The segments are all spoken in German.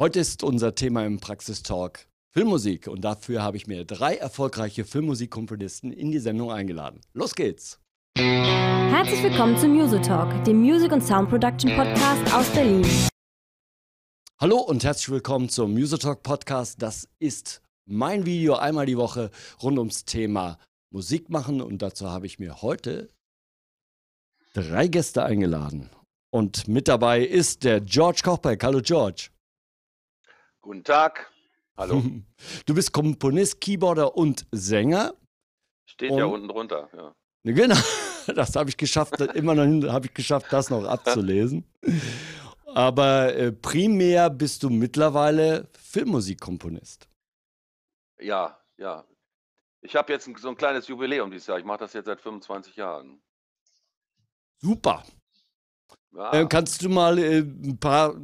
Heute ist unser Thema im Praxistalk Filmmusik und dafür habe ich mir drei erfolgreiche Filmmusikkomponisten in die Sendung eingeladen. Los geht's! Herzlich willkommen zum Musotalk, dem Music- und Sound Production Podcast aus Berlin. Hallo und herzlich willkommen zum Musotalk Podcast. Das ist mein Video einmal die Woche rund ums Thema Musik machen und dazu habe ich mir heute drei Gäste eingeladen. Und mit dabei ist der George Kochberg. Hallo George. Guten Tag. Hallo. Du bist Komponist, Keyboarder und Sänger. Steht und, ja unten drunter, ja. Genau, das habe ich geschafft, immer noch habe ich geschafft, das noch abzulesen. Aber äh, primär bist du mittlerweile Filmmusikkomponist. Ja, ja. Ich habe jetzt so ein kleines Jubiläum dieses Jahr. Ich mache das jetzt seit 25 Jahren. Super. Ja. Äh, kannst du mal äh, ein paar,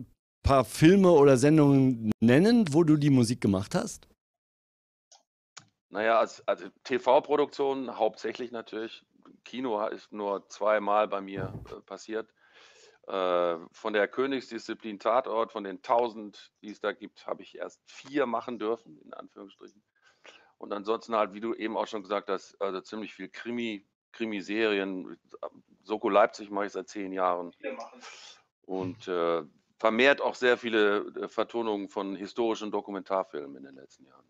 paar Filme oder Sendungen nennen, wo du die Musik gemacht hast? Naja, als, als TV-Produktion hauptsächlich natürlich. Kino ist nur zweimal bei mir äh, passiert. Äh, von der Königsdisziplin Tatort, von den 1000, die es da gibt, habe ich erst vier machen dürfen, in Anführungsstrichen. Und ansonsten halt, wie du eben auch schon gesagt hast, also ziemlich viel Krimi, Krimiserien. Soko Leipzig mache ich seit zehn Jahren. Und äh, vermehrt auch sehr viele äh, Vertonungen von historischen Dokumentarfilmen in den letzten Jahren.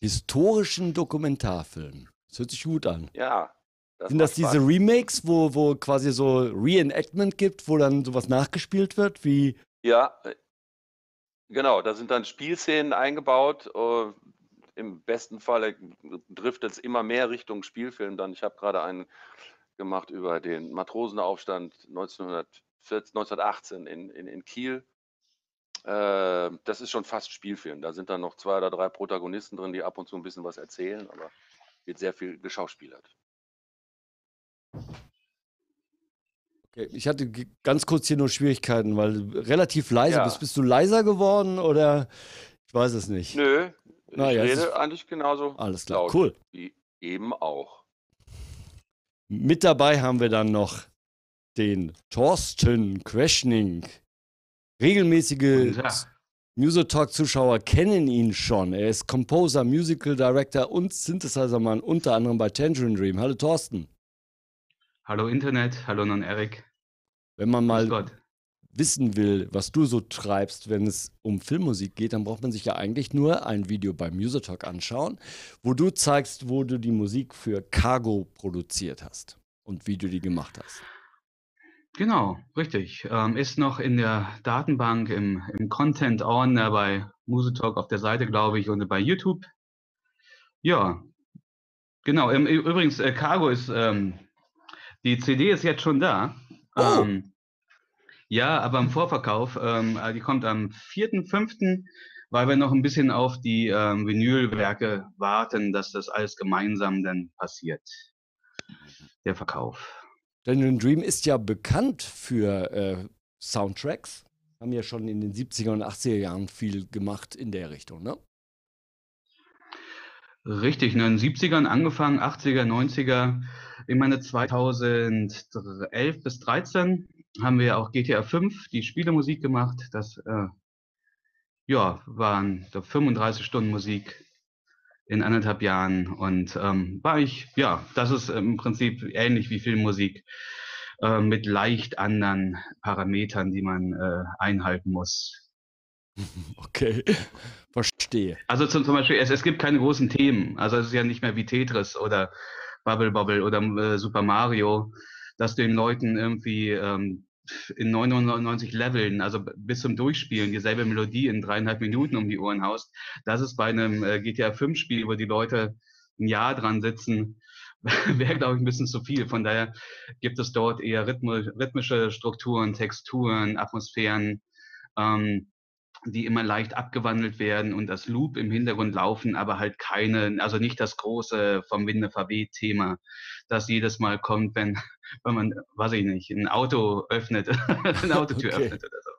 Historischen Dokumentarfilmen. Das hört sich gut an. Ja. Das Sind das diese Remakes, wo, wo quasi so Reenactment gibt, wo dann sowas nachgespielt wird, wie. Ja, äh, genau. Da sind dann Spielszenen eingebaut. Uh, Im besten Fall driftet es immer mehr Richtung Spielfilm. Dann, ich habe gerade einen gemacht über den Matrosenaufstand 1900 1918 in, in, in Kiel. Äh, das ist schon fast Spielfilm. Da sind dann noch zwei oder drei Protagonisten drin, die ab und zu ein bisschen was erzählen, aber wird sehr viel geschauspielert. Okay, ich hatte ganz kurz hier nur Schwierigkeiten, weil du relativ leise Ja. bist. Bist du leiser geworden oder ich weiß es nicht. Nö, ich Na ja, es ist- rede eigentlich genauso Alles klar, cool. wie eben auch. Mit dabei haben wir dann noch den Thorsten Questioning. Regelmäßige Musotalk-Zuschauer kennen ihn schon. Er ist Composer, Musical Director und Synthesizer-Mann, unter anderem bei Tangerine Dream. Hallo Thorsten. Hallo Internet, hallo Non-Eric. Wenn man mal wissen will, was du so treibst, wenn es um Filmmusik geht, dann braucht man sich ja eigentlich nur ein Video bei Musotalk anschauen, wo du zeigst, wo du die Musik für Cargo produziert hast und wie du die gemacht hast. Genau, richtig. Ähm, ist noch in der Datenbank im, im Content Ordner bei Musetalk auf der Seite, glaube ich, und bei YouTube. Ja, genau. Ü- übrigens, äh, Cargo ist, ähm, die CD ist jetzt schon da. Oh. Ähm, ja, aber im Vorverkauf, ähm, äh, die kommt am 4.5., weil wir noch ein bisschen auf die ähm, Vinylwerke warten, dass das alles gemeinsam dann passiert. Der Verkauf. Tangerine Dream ist ja bekannt für äh, Soundtracks. Haben ja schon in den 70er und 80er Jahren viel gemacht in der Richtung, ne? Richtig, ne, in den 70ern angefangen, 80er, 90er. Ich meine, 2011 bis 13 haben wir auch GTA 5, die Spielemusik gemacht. Das äh, ja, waren so 35 Stunden Musik in anderthalb Jahren. Und ähm, war ich, ja, das ist im Prinzip ähnlich wie Filmmusik äh, mit leicht anderen Parametern, die man äh, einhalten muss. Okay, verstehe. Also zum, zum Beispiel, es, es gibt keine großen Themen. Also es ist ja nicht mehr wie Tetris oder Bubble Bobble oder äh, Super Mario, dass du den Leuten irgendwie ähm, in 99 Leveln, also bis zum Durchspielen, dieselbe Melodie in dreieinhalb Minuten um die Ohren haust. Das ist bei einem äh, GTA 5 Spiel, wo die Leute ein Jahr dran sitzen, wäre, glaube ich, ein bisschen zu viel. Von daher gibt es dort eher rhythmi rhythmische Strukturen, Texturen, Atmosphären, ähm, die immer leicht abgewandelt werden und das Loop im Hintergrund laufen, aber halt keine, also nicht das große vom Winde verweht Thema, das jedes Mal kommt, wenn, wenn man, weiß ich nicht, ein Auto öffnet, eine Autotür Okay. öffnet oder so.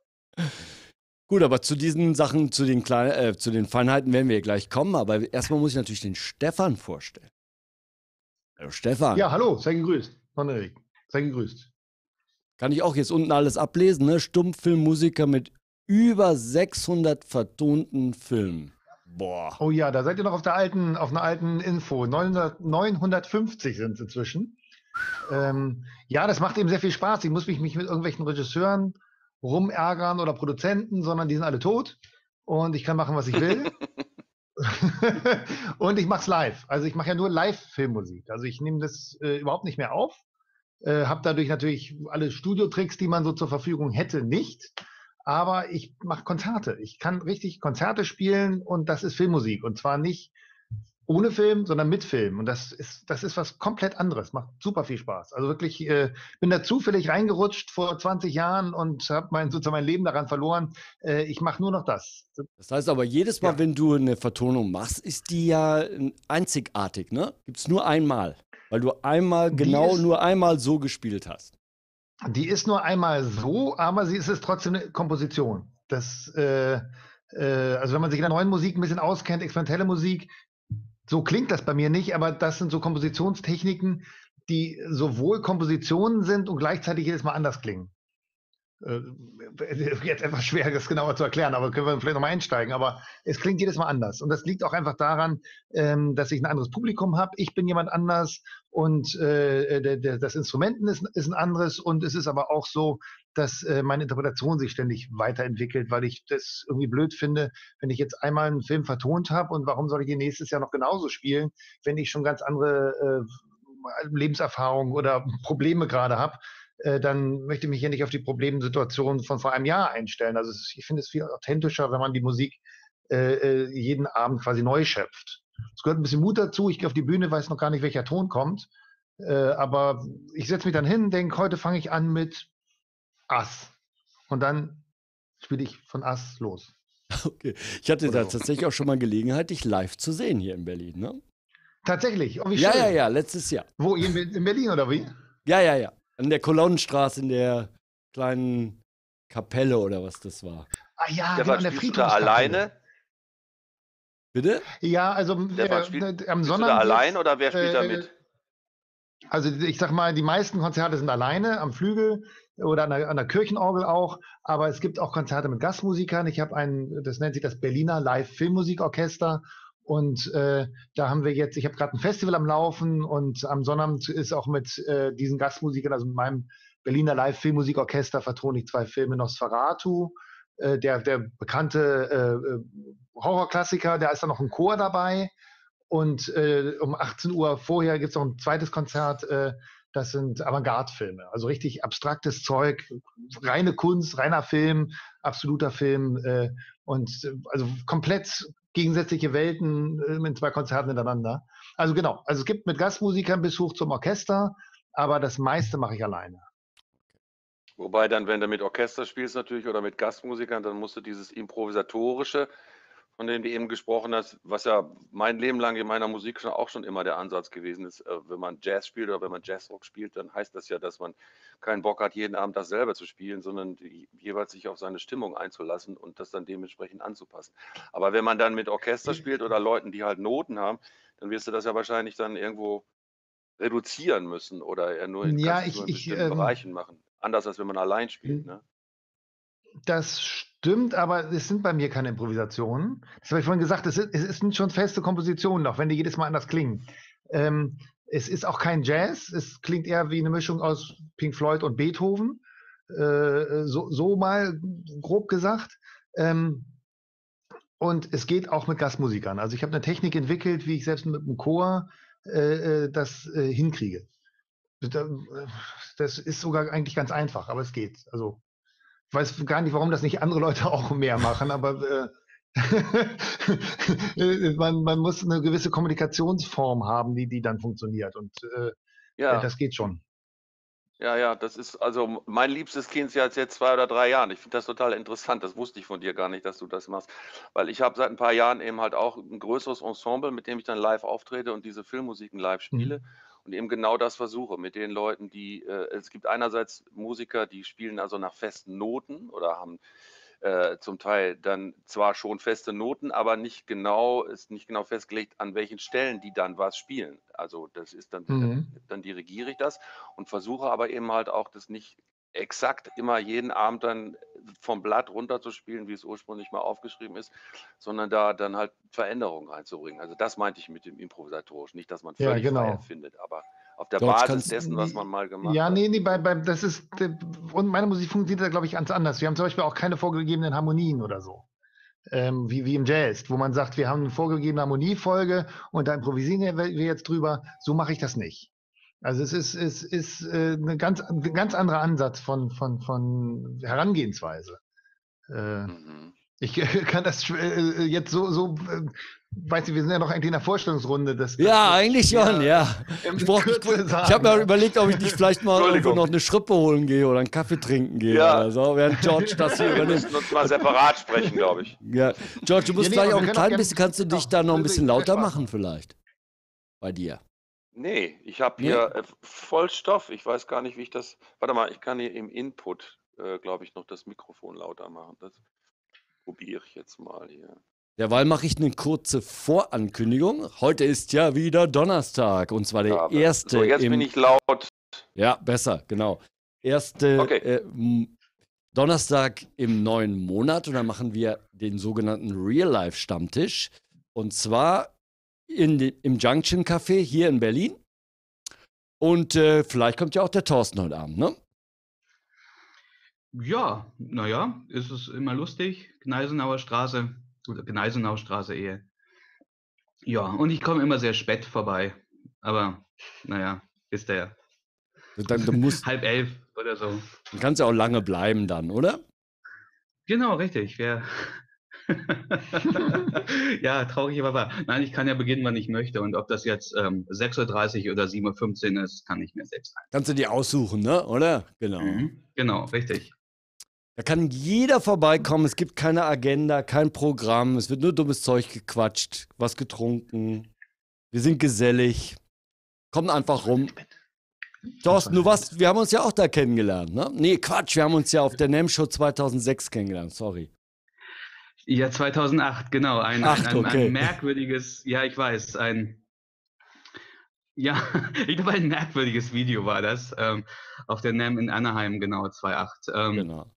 Gut, aber zu diesen Sachen, zu den, kleinen, äh, zu den Feinheiten werden wir gleich kommen. Aber erstmal muss ich natürlich den Stefan vorstellen. Hallo Stefan. Ja, hallo, sei gegrüßt. Erik, sei gegrüßt. Kann ich auch jetzt unten alles ablesen, ne? Stummfilmmusiker mit über 600 vertonten Filmen. Boah. Oh ja, da seid ihr noch auf der alten, auf einer alten Info. 900, 950 sind es inzwischen. Ähm, ja, das macht eben sehr viel Spaß. Ich muss mich nicht mit irgendwelchen Regisseuren rumärgern oder Produzenten, sondern die sind alle tot und ich kann machen, was ich will. und ich mache es live. Also ich mache ja nur Live-Filmmusik. Also ich nehme das äh, überhaupt nicht mehr auf. Äh, habe dadurch natürlich alle Studiotricks, die man so zur Verfügung hätte, nicht. Aber ich mache Konzerte. Ich kann richtig Konzerte spielen und das ist Filmmusik. Und zwar nicht ohne Film, sondern mit Film. Und das ist, das ist was komplett anderes. Macht super viel Spaß. Also wirklich, äh, bin da zufällig reingerutscht vor 20 Jahren und habe mein, sozusagen mein Leben daran verloren. Äh, ich mache nur noch das. Das heißt aber, jedes Mal, Ja. wenn du eine Vertonung machst, ist die ja äh, einzigartig, ne? Gibt es nur einmal. Weil du einmal, Die genau nur einmal so gespielt hast. Die ist nur einmal so, aber sie ist es trotzdem eine Komposition. Das, äh, äh, also wenn man sich in der neuen Musik ein bisschen auskennt, experimentelle Musik, so klingt das bei mir nicht, aber das sind so Kompositionstechniken, die sowohl Kompositionen sind und gleichzeitig jedes Mal anders klingen. Äh, jetzt etwas schwer, das genauer zu erklären, aber können wir vielleicht nochmal einsteigen. Aber es klingt jedes Mal anders. Und das liegt auch einfach daran, ähm, dass ich ein anderes Publikum habe. Ich bin jemand anders und äh, der, das Instrument ist, ein anderes. Und es ist aber auch so, dass äh, meine Interpretation sich ständig weiterentwickelt, weil ich das irgendwie blöd finde, wenn ich jetzt einmal einen Film vertont habe und warum soll ich ihn nächstes Jahr noch genauso spielen, wenn ich schon ganz andere äh, Lebenserfahrungen oder Probleme gerade habe äh, dann möchte ich mich ja nicht auf die Problemsituation von vor einem Jahr einstellen. Also ich finde es viel authentischer, wenn man die Musik äh, äh, jeden Abend quasi neu schöpft. Es gehört ein bisschen Mut dazu. Ich gehe auf die Bühne, weiß noch gar nicht, welcher Ton kommt. Äh, aber ich setze mich dann hin, denke, heute fange ich an mit Ass. Und dann spiele ich von Ass los. Okay. Ich hatte Oder da so. tatsächlich auch schon mal Gelegenheit, dich live zu sehen hier in Berlin, ne? Tatsächlich. Oh, Ja, ja, ja, letztes Jahr. Wo? In Berlin oder wie? Ja, ja, ja. An der Kolonnenstraße in der kleinen Kapelle oder was das war. Ah ja, genau, Stefan, an der spielst du da Friedhofskapelle. alleine? Bitte? Ja, also Stefan, äh, spiel- äh, am Bist du da allein oder wer spielt da äh, mit? Also ich sag mal, die meisten Konzerte sind alleine am Flügel oder an der, an der Kirchenorgel auch, aber es gibt auch Konzerte mit Gastmusikern. Ich habe ein, das nennt sich das Berliner Live Filmmusikorchester und äh, da haben wir jetzt, ich habe gerade ein Festival am Laufen und am Sonnabend ist auch mit äh, diesen Gastmusikern, also mit meinem Berliner Live Filmmusikorchester vertone ich zwei Filme Nosferatu, äh, der, der bekannte äh, äh, Horrorklassiker, da ist dann noch ein Chor dabei und äh, um 18 Uhr vorher gibt es noch ein zweites Konzert. Äh, das sind Avantgarde-Filme, also richtig abstraktes Zeug, reine Kunst, reiner Film, absoluter Film äh, und äh, also komplett gegensätzliche Welten äh, in zwei Konzerten hintereinander. Also genau, also es gibt mit Gastmusikern bis hoch zum Orchester, aber das meiste mache ich alleine. Wobei dann, wenn du mit Orchester spielst natürlich oder mit Gastmusikern, dann musst du dieses Improvisatorische, von dem du eben gesprochen hast, was ja mein Leben lang in meiner Musik schon auch schon immer der Ansatz gewesen ist, äh, wenn man Jazz spielt oder wenn man Jazzrock spielt, dann heißt das ja, dass man keinen Bock hat, jeden Abend dasselbe zu spielen, sondern jeweils sich auf seine Stimmung einzulassen und das dann dementsprechend anzupassen. Aber wenn man dann mit Orchester spielt oder Leuten, die halt Noten haben, dann wirst du das ja wahrscheinlich dann irgendwo reduzieren müssen oder eher nur in, Ja, ich- nur in ich, bestimmten ähm, Bereichen machen. Anders als wenn man allein spielt. Ne? Das stimmt, aber es sind bei mir keine Improvisationen. Das habe ich vorhin gesagt, es, ist, es sind schon feste Kompositionen, auch wenn die jedes Mal anders klingen. Ähm, es ist auch kein Jazz, es klingt eher wie eine Mischung aus Pink Floyd und Beethoven. Äh, so, so mal grob gesagt. Ähm, und es geht auch mit Gastmusikern. Also ich habe eine Technik entwickelt, wie ich selbst mit dem Chor äh, äh, das äh, hinkriege. Da- Das ist sogar eigentlich ganz einfach, aber es geht. Also weiß gar nicht, warum das nicht andere Leute auch mehr machen, aber äh, man, man muss eine gewisse Kommunikationsform haben, die, die dann funktioniert. Und äh, Ja, das geht schon. ja, ja, das ist also mein liebstes Kind ist jetzt jetzt zwei oder drei Jahren. Ich finde das total interessant. Das wusste ich von dir gar nicht, dass du das machst. Weil ich habe seit ein paar Jahren eben halt auch ein größeres Ensemble, mit dem ich dann live auftrete und diese Filmmusiken live spiele. Und eben genau das versuche mit den Leuten, die, äh, es gibt einerseits Musiker, die spielen also nach festen Noten oder haben äh, zum Teil dann zwar schon feste Noten, aber nicht genau, ist nicht genau festgelegt, an welchen Stellen die dann was spielen. Also das ist dann, Mhm. dann dirigiere ich das und versuche aber eben halt auch das nicht exakt immer jeden Abend dann vom Blatt runterzuspielen, wie es ursprünglich mal aufgeschrieben ist, sondern da dann halt Veränderungen reinzubringen. Also das meinte ich mit dem improvisatorisch, nicht, dass man Ja, völlig genau. frei erfindet, aber auf der George, Basis dessen, was man mal gemacht Ja, hat. nee, nee, bei, bei, das ist, und meine Musik funktioniert da, glaube ich, ganz anders. Wir haben zum Beispiel auch keine vorgegebenen Harmonien oder so. Ähm, wie, wie im Jazz, wo man sagt, wir haben eine vorgegebene Harmoniefolge und da improvisieren wir jetzt drüber. So mache ich das nicht. Also es ist, es ist äh, eine ganz, ein ganz anderer Ansatz von, von, von Herangehensweise. Äh, Mhm. ich kann das äh, jetzt so, so äh, weiß ich, wir sind ja noch eigentlich in der Vorstellungsrunde. Das, Ja, eigentlich schon, ja. Ich, brauch- ich, ich habe mir überlegt, ob ich nicht vielleicht mal irgendwo noch eine Schrippe holen gehe oder einen Kaffee trinken gehe Ja. oder so, während George das hier Wir übernimmt. müssen uns mal separat sprechen, glaube ich. Ja. George, du musst Ja, nee, vielleicht aber auch wir ein klein bisschen, kannst du dich genau, da noch ein wir bisschen lauter machen. vielleicht? Bei dir. Nee, ich habe Nee? hier äh, Vollstoff. Ich weiß gar nicht, wie ich das. Warte mal, ich kann hier im Input, äh, glaube ich, noch das Mikrofon lauter machen. Das probiere ich jetzt mal hier. Derweil mache ich eine kurze Vorankündigung. Heute ist ja wieder Donnerstag und zwar der aber- erste so, jetzt im bin ich laut. Ja, besser, genau. Erste Okay. äh, m- Donnerstag im neuen Monat und dann machen wir den sogenannten Real-Life-Stammtisch. Und zwar in im Junction Café hier in Berlin. Und äh, vielleicht kommt ja auch der Thorsten heute Abend, ne? Ja, naja, ist es immer lustig. Gneisenauer Straße, oder Gneisenauer Straße eher. Ja, und ich komme immer sehr spät vorbei. Aber, naja, ist der Dann, dann, musst, halb elf oder so. dann kannst du auch lange bleiben dann, oder? Genau, richtig. Wer... ja, traurig, aber wahr. Nein, ich kann ja beginnen, wann ich möchte. Und ob das jetzt ähm, 6.30 Uhr oder 7.15 Uhr ist, kann ich mir selbst Kannst du dir aussuchen, ne? Oder? Genau. Mhm. Genau, richtig. Da kann jeder vorbeikommen. Es gibt keine Agenda, kein Programm. Es wird nur dummes Zeug gequatscht, was getrunken. Wir sind gesellig. Kommt einfach rum. Thorsten, du warst, wir haben uns ja auch da kennengelernt, ne? Nee, Quatsch, wir haben uns ja auf der NAM Show 2006 kennengelernt, sorry. Ja, 2008, genau. Ein, Acht, ein, ein, okay. ein merkwürdiges, ja, ich weiß, ein, ja, ich glaube, ein merkwürdiges Video war das. Ähm, auf der NAM in Anaheim, genau, 2008. Ähm, Genau.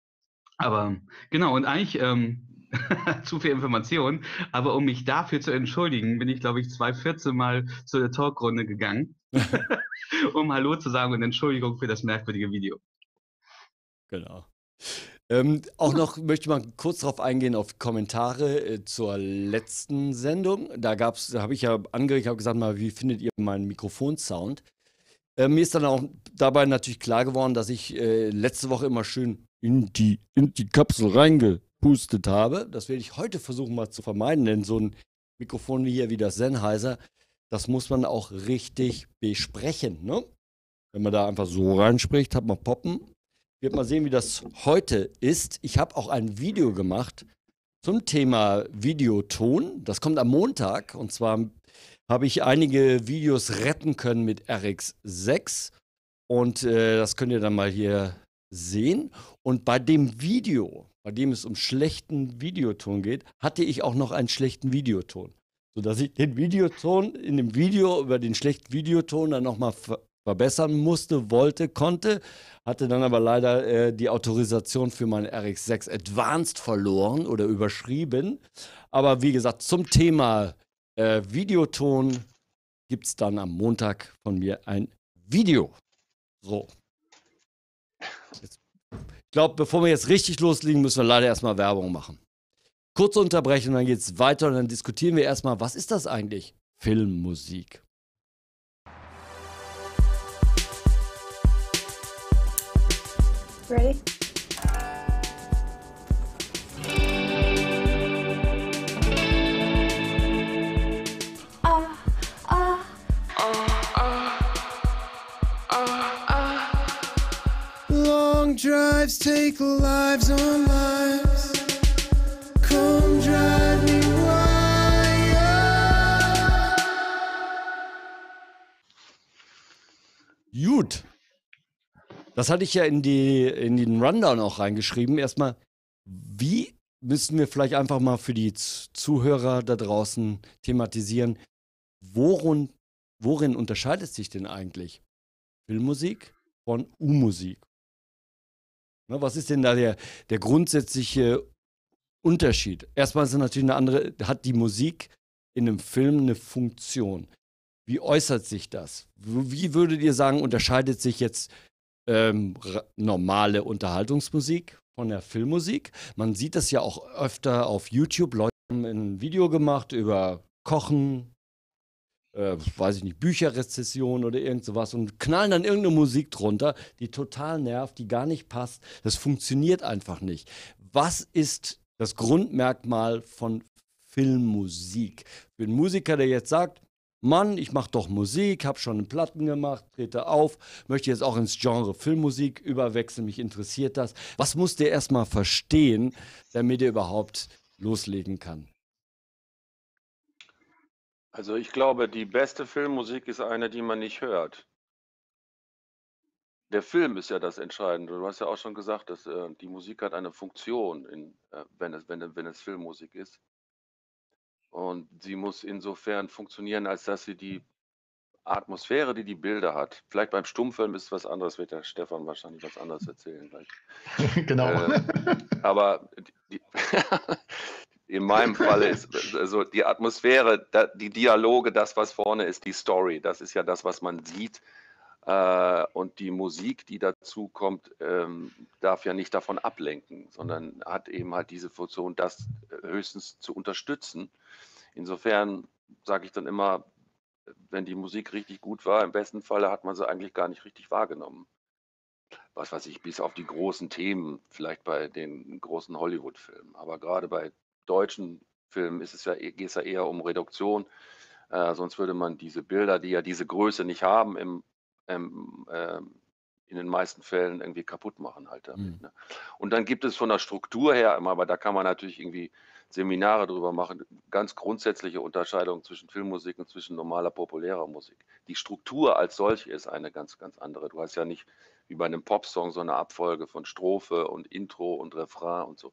Aber genau, und eigentlich ähm, zu viel Information, aber um mich dafür zu entschuldigen, bin ich, glaube ich, zwei 14 Mal zu der Talkrunde gegangen, um Hallo zu sagen und Entschuldigung für das merkwürdige Video. Genau. Ähm, auch noch möchte mal kurz darauf eingehen auf Kommentare äh, zur letzten Sendung. Da gab's, habe ich ja angeregt, habe gesagt mal, wie findet ihr meinen Mikrofonsound? Äh, mir ist dann auch dabei natürlich klar geworden, dass ich äh, letzte Woche immer schön in die, in die Kapsel reingepustet habe. Das werde ich heute versuchen mal zu vermeiden, denn so ein Mikrofon wie hier, wie das Sennheiser, das muss man auch richtig besprechen. Ne? Wenn man da einfach so reinspricht, hat man Poppen. Wird mal sehen, wie das heute ist. Ich habe auch ein Video gemacht zum Thema Videoton. Das kommt am Montag. Und zwar habe ich einige Videos retten können mit RX6. Und äh, das könnt ihr dann mal hier sehen. Und bei dem Video, bei dem es um schlechten Videoton geht, hatte ich auch noch einen schlechten Videoton. Sodass ich den Videoton in dem Video über den schlechten Videoton dann nochmal ver verbessern musste, wollte, konnte. Hatte dann aber leider äh, die Autorisation für mein RX6 Advanced verloren oder überschrieben. Aber wie gesagt, zum Thema äh, Videoton gibt es dann am Montag von mir ein Video. So. Jetzt, ich glaube, bevor wir jetzt richtig loslegen, müssen wir leider erstmal Werbung machen. Kurze Unterbrechung, dann geht es weiter und dann diskutieren wir erstmal, was ist das eigentlich? Filmmusik. Ready? Long drives take lives on lives. Come drive me wild. Gut. Das hatte ich ja in, die, in den Rundown auch reingeschrieben. Erstmal, wie müssen wir vielleicht einfach mal für die Zuhörer da draußen thematisieren, worin, worin unterscheidet sich denn eigentlich Filmmusik von U-Musik? Was ist denn da der, der grundsätzliche Unterschied? Erstmal ist es natürlich eine andere, hat die Musik in einem Film eine Funktion. Wie äußert sich das? Wie würdet ihr sagen, unterscheidet sich jetzt ähm, normale Unterhaltungsmusik von der Filmmusik? Man sieht das ja auch öfter auf YouTube. Leute haben ein Video gemacht über Kochen, äh, weiß ich nicht, Bücherrezession oder irgend sowas und knallen dann irgendeine Musik drunter, die total nervt, die gar nicht passt. Das funktioniert einfach nicht. Was ist das Grundmerkmal von Filmmusik? Für einen Musiker, der jetzt sagt, Mann, ich mache doch Musik, habe schon Platten gemacht, trete auf, möchte jetzt auch ins Genre Filmmusik überwechseln, mich interessiert das. Was muss der erstmal verstehen, damit er überhaupt loslegen kann? Also ich glaube, die beste Filmmusik ist eine, die man nicht hört. Der Film ist ja das Entscheidende. Du hast ja auch schon gesagt, dass äh, die Musik hat eine Funktion, in, äh, wenn, es, wenn, wenn es Filmmusik ist. Und sie muss insofern funktionieren, als dass sie die Atmosphäre, die die Bilder hat. Vielleicht beim Stummfilm ist es was anderes, wird der Stefan wahrscheinlich was anderes erzählen. Genau. Äh, aber die, in meinem Falle ist also die Atmosphäre, die Dialoge, das, was vorne ist, die Story. Das ist ja das, was man sieht. Äh, und die Musik, die dazu kommt, ähm, darf ja nicht davon ablenken, sondern hat eben halt diese Funktion, das höchstens zu unterstützen. Insofern sage ich dann immer, wenn die Musik richtig gut war, im besten Falle hat man sie eigentlich gar nicht richtig wahrgenommen. Was weiß ich, bis auf die großen Themen, vielleicht bei den großen Hollywood-Filmen. Aber gerade bei deutschen Filmen ist es ja, geht es ja eher um Reduktion. Äh, sonst würde man diese Bilder, die ja diese Größe nicht haben, im, im, äh, in den meisten Fällen irgendwie kaputt machen halt damit. Mhm. Ne? Und dann gibt es von der Struktur her immer, aber da kann man natürlich irgendwie Seminare drüber machen, ganz grundsätzliche Unterscheidung zwischen Filmmusik und zwischen normaler populärer Musik. Die Struktur als solche ist eine ganz, ganz andere. Du hast ja nicht wie bei einem Popsong so eine Abfolge von Strophe und Intro und Refrain und so.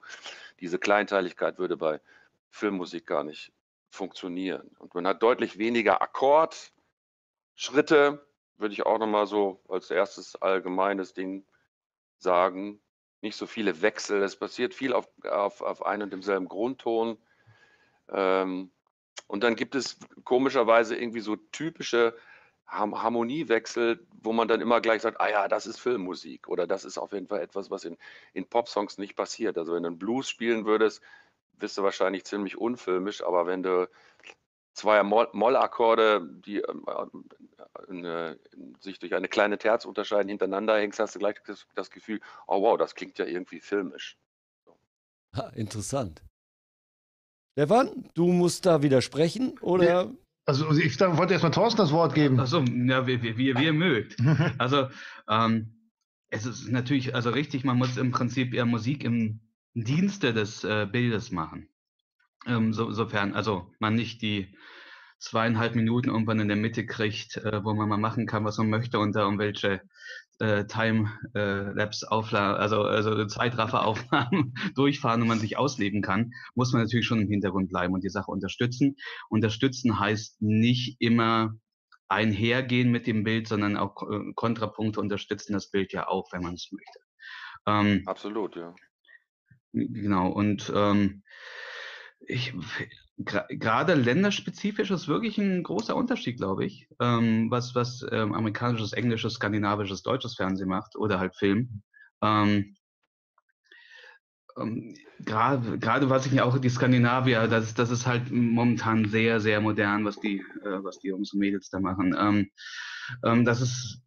Diese Kleinteiligkeit würde bei Filmmusik gar nicht funktionieren. Und man hat deutlich weniger Akkordschritte, würde ich auch nochmal so als erstes allgemeines Ding sagen. Nicht so viele Wechsel. Es passiert viel auf, auf, auf einen und demselben Grundton. Ähm, und dann gibt es komischerweise irgendwie so typische Harmoniewechsel, wo man dann immer gleich sagt, ah ja, das ist Filmmusik oder das ist auf jeden Fall etwas, was in, in Popsongs nicht passiert. Also wenn du einen Blues spielen würdest, bist du wahrscheinlich ziemlich unfilmisch, aber wenn du zwei Mollakkorde, die ähm, äh, sich durch eine kleine Terz unterscheiden, hintereinander hängst, hast du gleich das, das, Gefühl, oh wow, das klingt ja irgendwie filmisch. So. Ha, interessant. Stefan, du musst da widersprechen, oder? Also ich wollte erstmal Thorsten das Wort geben. Achso, ja, wie, wie, wie ihr mögt. Also ähm, es ist natürlich, also richtig, man muss im Prinzip eher Musik im Dienste des äh, Bildes machen. Ähm, so, sofern, also man nicht die zweieinhalb Minuten irgendwann in der Mitte kriegt, äh, wo man mal machen kann, was man möchte und da irgendwelche äh, Time-Lapse äh, also, also Zeitrafferaufnahmen durchfahren und man sich ausleben kann, muss man natürlich schon im Hintergrund bleiben und die Sache unterstützen. Unterstützen heißt nicht immer einhergehen mit dem Bild, sondern auch äh, Kontrapunkte unterstützen das Bild ja auch, wenn man es möchte. Ähm, Absolut, ja. Genau, und ähm, ich, gerade länderspezifisch ist wirklich ein großer Unterschied, glaube ich, ähm, was, was ähm, amerikanisches, englisches, skandinavisches, deutsches Fernsehen macht oder halt Film. Ähm, ähm, gerade, was ich mir auch die Skandinavier, das, das ist halt momentan sehr, sehr modern, was die, äh, was die Jungs und Mädels da machen. Ähm, ähm, das ist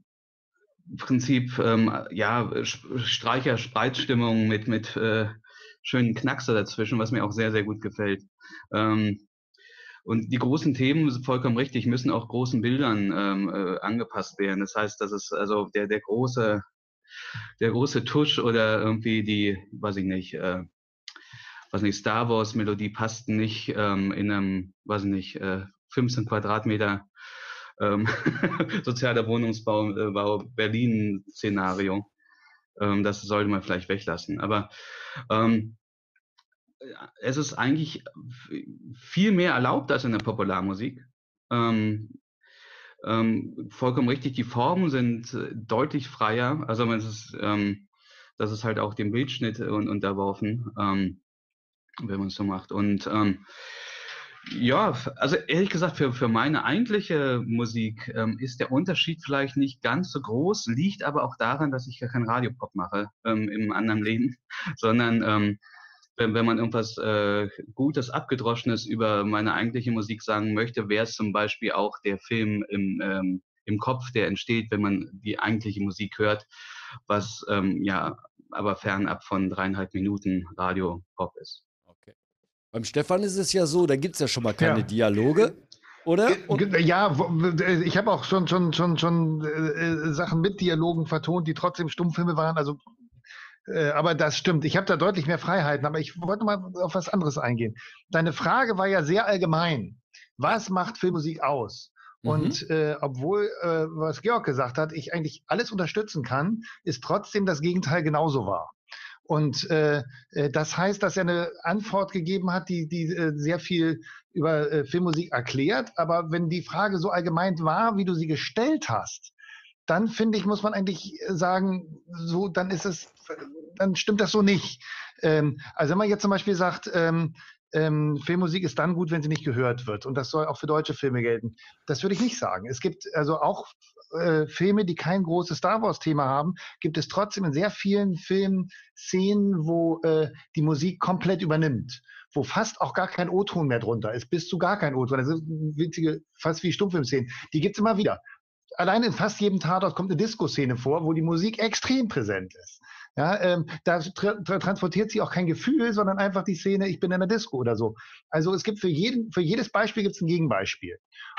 im Prinzip ähm, ja Streicher, Spreizstimmung mit mit äh, schönen Knackser dazwischen, was mir auch sehr, sehr gut gefällt. Ähm, und die großen Themen, vollkommen richtig, müssen auch großen Bildern ähm, äh, angepasst werden. Das heißt, das ist also der, der große, der große Tusch oder irgendwie die, weiß ich nicht, äh, was nicht, Star Wars Melodie passt nicht ähm, in einem, weiß ich nicht, äh, 15 Quadratmeter ähm, sozialer Wohnungsbau äh, Berlin Szenario. Ähm, das sollte man vielleicht weglassen. Aber ähm, es ist eigentlich viel mehr erlaubt als in der Popularmusik. Ähm, ähm, vollkommen richtig, die Formen sind äh, deutlich freier. Also es ist, ähm, das ist halt auch dem Bildschnitt un unterworfen, ähm, wenn man es so macht. Und ähm, ja, also ehrlich gesagt, für, für meine eigentliche Musik ähm, ist der Unterschied vielleicht nicht ganz so groß, liegt aber auch daran, dass ich gar keinen Radiopop mache ähm, im anderen Leben, sondern ähm, wenn, wenn man irgendwas äh, Gutes, Abgedroschenes über meine eigentliche Musik sagen möchte, wäre es zum Beispiel auch der Film im, ähm, im Kopf, der entsteht, wenn man die eigentliche Musik hört, was ähm, ja aber fernab von dreieinhalb Minuten Radio-Pop ist. Beim Stefan ist es ja so, da gibt es ja schon mal keine Ja. Dialoge, oder? Und, Ja, äh, ich habe auch schon, schon, schon, schon äh, äh, Sachen mit Dialogen vertont, die trotzdem Stummfilme waren. Also, äh, aber das stimmt. Ich habe da deutlich mehr Freiheiten. Aber ich wollte mal auf was anderes eingehen. Deine Frage war ja sehr allgemein. Was macht Filmmusik aus? Mhm. Und äh, obwohl, äh, was Georg gesagt hat, ich eigentlich alles unterstützen kann, ist trotzdem das Gegenteil genauso wahr. Und äh, äh, das heißt, dass er eine Antwort gegeben hat, die, die äh, sehr viel über äh, Filmmusik erklärt. Aber wenn die Frage so allgemein war, wie du sie gestellt hast, dann finde ich, muss man eigentlich sagen, so, dann ist es, dann stimmt das so nicht. Ähm, also wenn man jetzt zum Beispiel sagt, ähm, ähm, Filmmusik ist dann gut, wenn sie nicht gehört wird. Und das soll auch für deutsche Filme gelten. Das würde ich nicht sagen. Es gibt also auch äh, Filme, die kein großes Star Wars-Thema haben, gibt es trotzdem in sehr vielen Filmen Szenen, wo äh, die Musik komplett übernimmt. Wo fast auch gar kein O-Ton mehr drunter ist, bis zu gar kein O-Ton. Das sind winzige, fast wie Stummfilmszenen. Die gibt es immer wieder. Allein in fast jedem Tatort kommt eine Disco-Szene vor, wo die Musik extrem präsent ist. Ja, ähm, da tra tra transportiert sie auch kein Gefühl, sondern einfach die Szene, ich bin in der Disco oder so. Also es gibt für jeden, für jedes Beispiel gibt es ein Gegenbeispiel.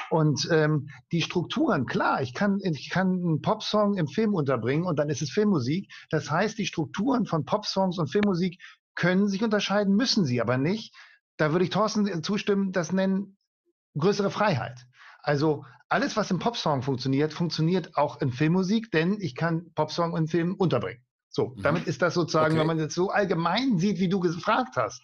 Und ähm, die Strukturen, klar, ich kann, ich kann einen Popsong im Film unterbringen und dann ist es Filmmusik. Das heißt, die Strukturen von Popsongs und Filmmusik können sich unterscheiden, müssen sie aber nicht. Da würde ich Thorsten zustimmen, das nennen größere Freiheit. Also alles, was im Popsong funktioniert, funktioniert auch in Filmmusik, denn ich kann Popsong in Film unterbringen. So, Mhm. damit ist das sozusagen, Okay. wenn man jetzt so allgemein sieht, wie du gefragt hast,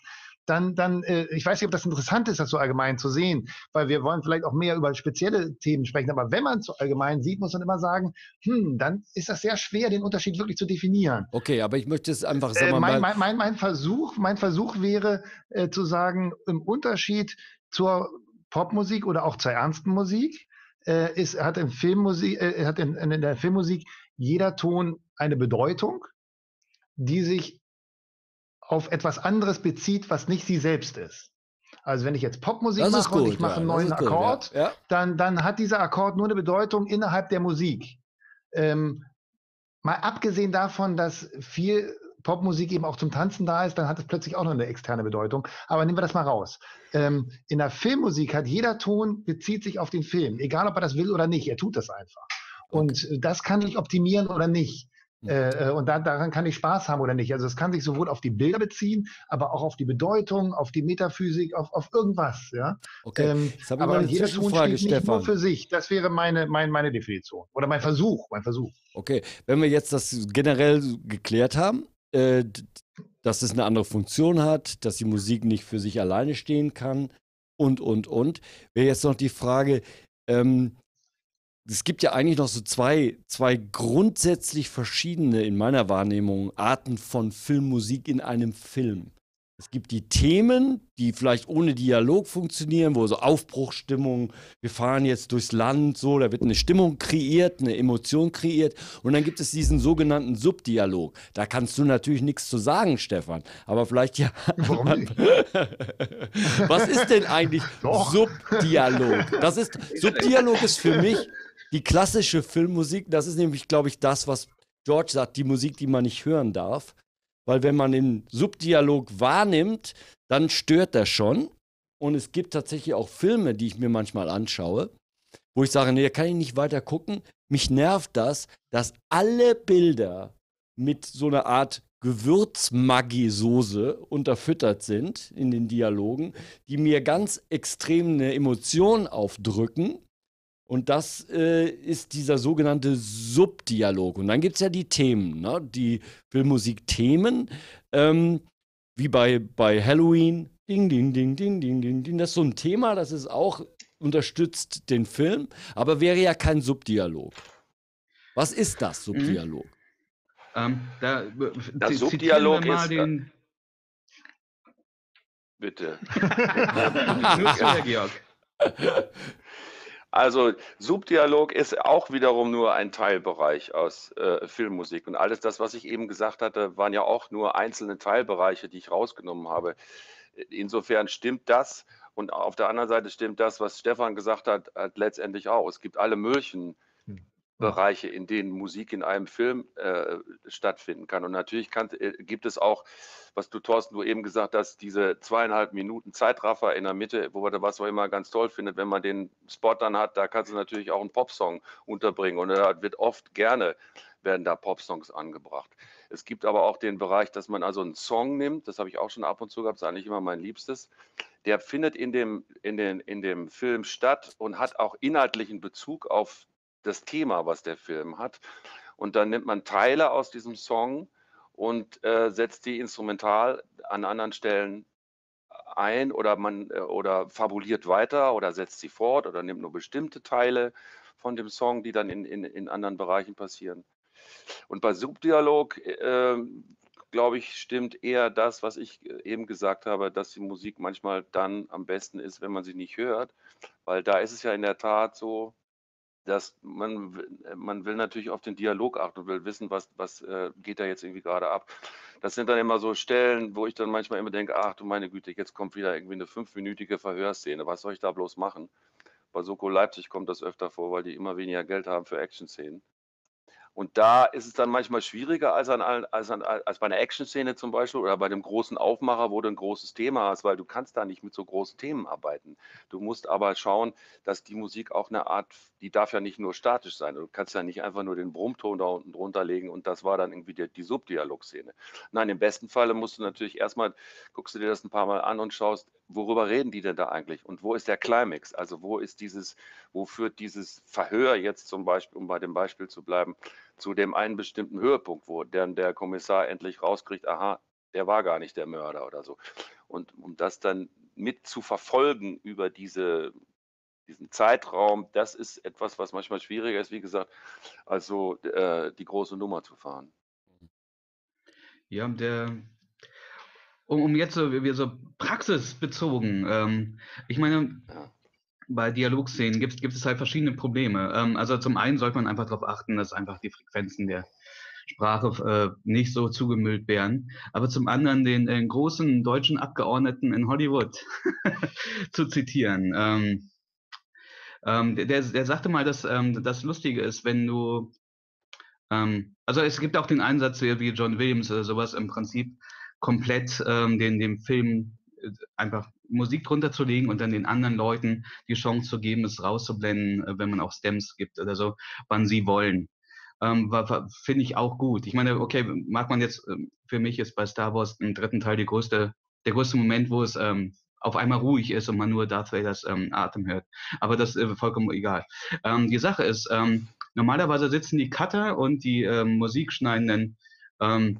dann, dann, äh, ich weiß nicht, ob das interessant ist, das so allgemein zu sehen, weil wir wollen vielleicht auch mehr über spezielle Themen sprechen, aber wenn man es so allgemein sieht, muss man immer sagen, hm, dann ist das sehr schwer, den Unterschied wirklich zu definieren. okay, aber ich möchte es einfach, sag Äh, mein, mein, mein, mein Versuch, mein Versuch wäre äh, zu sagen, im Unterschied zur Popmusik oder auch zur ernsten Musik, äh, ist, hat in Filmmusik, äh, hat in, in der Filmmusik jeder Ton eine Bedeutung, die sich auf etwas anderes bezieht, was nicht sie selbst ist. Also wenn ich jetzt Popmusik das mache und gut. ich mache ja, einen neuen gut, Akkord, Ja, ja. dann, dann hat dieser Akkord nur eine Bedeutung innerhalb der Musik. Ähm, mal abgesehen davon, dass viel Popmusik eben auch zum Tanzen da ist, dann hat es plötzlich auch noch eine externe Bedeutung. Aber nehmen wir das mal raus. Ähm, in der Filmmusik hat jeder Ton bezieht sich auf den Film, egal ob er das will oder nicht. Er tut das einfach. Und das kann ich optimieren oder nicht. Äh, äh, und da, daran kann ich Spaß haben oder nicht. Also es kann sich sowohl auf die Bilder beziehen, aber auch auf die Bedeutung, auf die Metaphysik, auf, auf irgendwas. Ja? Okay. Ähm, aber jeder Ton steht nicht nur Stefan. für sich. Das wäre meine, mein, meine Definition. Oder mein Versuch, mein Versuch. Okay, wenn wir jetzt das generell geklärt haben, äh, dass es eine andere Funktion hat, dass die Musik nicht für sich alleine stehen kann und, und, und, wäre jetzt noch die Frage, ähm, es gibt ja eigentlich noch so zwei, zwei grundsätzlich verschiedene, in meiner Wahrnehmung, Arten von Filmmusik in einem Film. Es gibt die Themen, die vielleicht ohne Dialog funktionieren, wo so Aufbruchstimmung, wir fahren jetzt durchs Land, so, da wird eine Stimmung kreiert, eine Emotion kreiert. Und dann gibt es diesen sogenannten Subdialog. Da kannst du natürlich nichts zu sagen, Stefan. Aber vielleicht ja. Warum nicht? Was ist denn eigentlich. Subdialog? Das ist, Subdialog ist für mich die klassische Filmmusik. Das ist nämlich, glaube ich, das, was George sagt, die Musik, die man nicht hören darf. Weil wenn man den Subdialog wahrnimmt, dann stört das schon. Und es gibt tatsächlich auch Filme, die ich mir manchmal anschaue, wo ich sage, nee, da kann ich nicht weiter gucken. Mich nervt das, dass alle Bilder mit so einer Art Gewürzmaggi-Soße unterfüttert sind in den Dialogen, die mir ganz extrem eine Emotion aufdrücken. Und das äh, ist dieser sogenannte Subdialog. Und dann gibt es ja die Themen, ne? die Filmmusik-Themen, ähm, wie bei, bei Halloween. Ding, ding, ding, ding, ding, ding, ding. Das ist so ein Thema, das ist auch, unterstützt den Film, aber wäre ja kein Subdialog. Was ist das, Subdialog? Ähm, da, zitieren Subdialog wir mal ist, äh, den. Bitte. Nur Georg. Also Subdialog ist auch wiederum nur ein Teilbereich aus äh, Filmmusik. Und alles das, was ich eben gesagt hatte, waren ja auch nur einzelne Teilbereiche, die ich rausgenommen habe. Insofern stimmt das. Und auf der anderen Seite stimmt das, was Stefan gesagt hat, hat letztendlich auch. Es gibt alle möglichen. Bereiche, in denen Musik in einem Film äh, stattfinden kann. Und natürlich kann, äh, gibt es auch, was du Thorsten, du eben gesagt hast, diese zweieinhalb Minuten Zeitraffer in der Mitte, wo man was man immer ganz toll findet, wenn man den Spot dann hat, da kannst du natürlich auch einen Popsong unterbringen. Und da wird oft gerne werden da Popsongs angebracht. Es gibt aber auch den Bereich, dass man also einen Song nimmt, das habe ich auch schon ab und zu gehabt, das ist eigentlich immer mein Liebstes. Der findet in dem, in, den, in dem Film statt und hat auch inhaltlichen Bezug auf das Thema, was der Film hat. Und dann nimmt man Teile aus diesem Song und äh, setzt die instrumental an anderen Stellen ein oder man äh, oder fabuliert weiter oder setzt sie fort oder nimmt nur bestimmte Teile von dem Song, die dann in, in, in anderen Bereichen passieren. Und bei Subdialog, äh, glaube ich, stimmt eher das, was ich äh, eben gesagt habe, dass die Musik manchmal dann am besten ist, wenn man sie nicht hört, weil da ist es ja in der Tat so, dass man, w- man will natürlich auf den Dialog achten und will wissen, was, was äh, geht da jetzt irgendwie gerade ab. Das sind dann immer so Stellen, wo ich dann manchmal immer denke, ach du meine Güte, jetzt kommt wieder irgendwie eine fünfminütige Verhörszene. Was soll ich da bloß machen? Bei Soko Leipzig kommt das öfter vor, weil die immer weniger Geld haben für Action-Szenen. Und da ist es dann manchmal schwieriger als, an, als, an, als bei einer Action-Szene zum Beispiel oder bei dem großen Aufmacher, wo du ein großes Thema hast, weil du kannst da nicht mit so großen Themen arbeiten. Du musst aber schauen, dass die Musik auch eine Art, die darf ja nicht nur statisch sein. Du kannst ja nicht einfach nur den Brummton da unten drunter legen und das war dann irgendwie die, die Subdialog-Szene. Nein, im besten Falle musst du natürlich erstmal, guckst du dir das ein paar Mal an und schaust, worüber reden die denn da eigentlich und wo ist der Climax? Also wo ist dieses, wo führt dieses Verhör jetzt zum Beispiel, um bei dem Beispiel zu bleiben, zu dem einen bestimmten Höhepunkt, wo dann der Kommissar endlich rauskriegt, aha, der war gar nicht der Mörder oder so. Und um das dann mit zu verfolgen über diese, diesen Zeitraum, das ist etwas, was manchmal schwieriger ist, wie gesagt, also äh, die große Nummer zu fahren. Ja, der, um, um jetzt so, wir so praxisbezogen, ähm, ich meine, Ja. bei Dialogszenen gibt, gibt es halt verschiedene Probleme. Ähm, also zum einen sollte man einfach darauf achten, dass einfach die Frequenzen der Sprache äh, nicht so zugemüllt werden. Aber zum anderen den, den großen deutschen Abgeordneten in Hollywood zu zitieren. Ähm, ähm, der, der sagte mal, dass ähm, das Lustige ist, wenn du ähm, also es gibt auch den Einsatz wie wie John Williams oder sowas im Prinzip komplett ähm, den dem Film äh, einfach Musik drunter zu legen und dann den anderen Leuten die Chance zu geben, es rauszublenden, äh, wenn man auch Stems gibt oder so, wann sie wollen. Ähm, Finde ich auch gut. Ich meine, okay, mag man jetzt, ähm, für mich ist bei Star Wars im dritten Teil die größte, der größte Moment, wo es ähm, auf einmal ruhig ist und man nur Darth Vaders ähm, Atem hört. Aber das ist äh, vollkommen egal. Ähm, die Sache ist, ähm, normalerweise sitzen die Cutter und die ähm, Musikschneidenden ähm,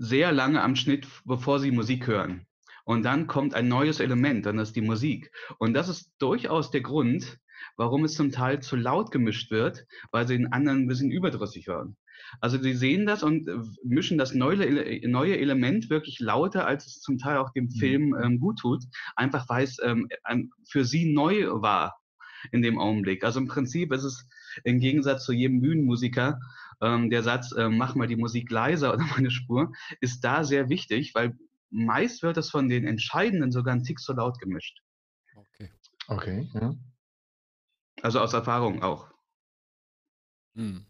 sehr lange am Schnitt, bevor sie Musik hören. Und dann kommt ein neues Element, dann ist die Musik. Und das ist durchaus der Grund, warum es zum Teil zu laut gemischt wird, weil sie den anderen ein bisschen überdrüssig hören. Also sie sehen das und äh, mischen das neue, Ele- neue Element wirklich lauter, als es zum Teil auch dem Film ähm, gut tut, einfach weil es ähm, für sie neu war in dem Augenblick. Also im Prinzip ist es im Gegensatz zu jedem Bühnenmusiker, ähm, der Satz, äh, mach mal die Musik leiser oder meine Spur, ist da sehr wichtig, weil meist wird es von den Entscheidenden sogar ein Tick zu laut gemischt. Okay. Okay, ja. Also aus Erfahrung auch. Hm.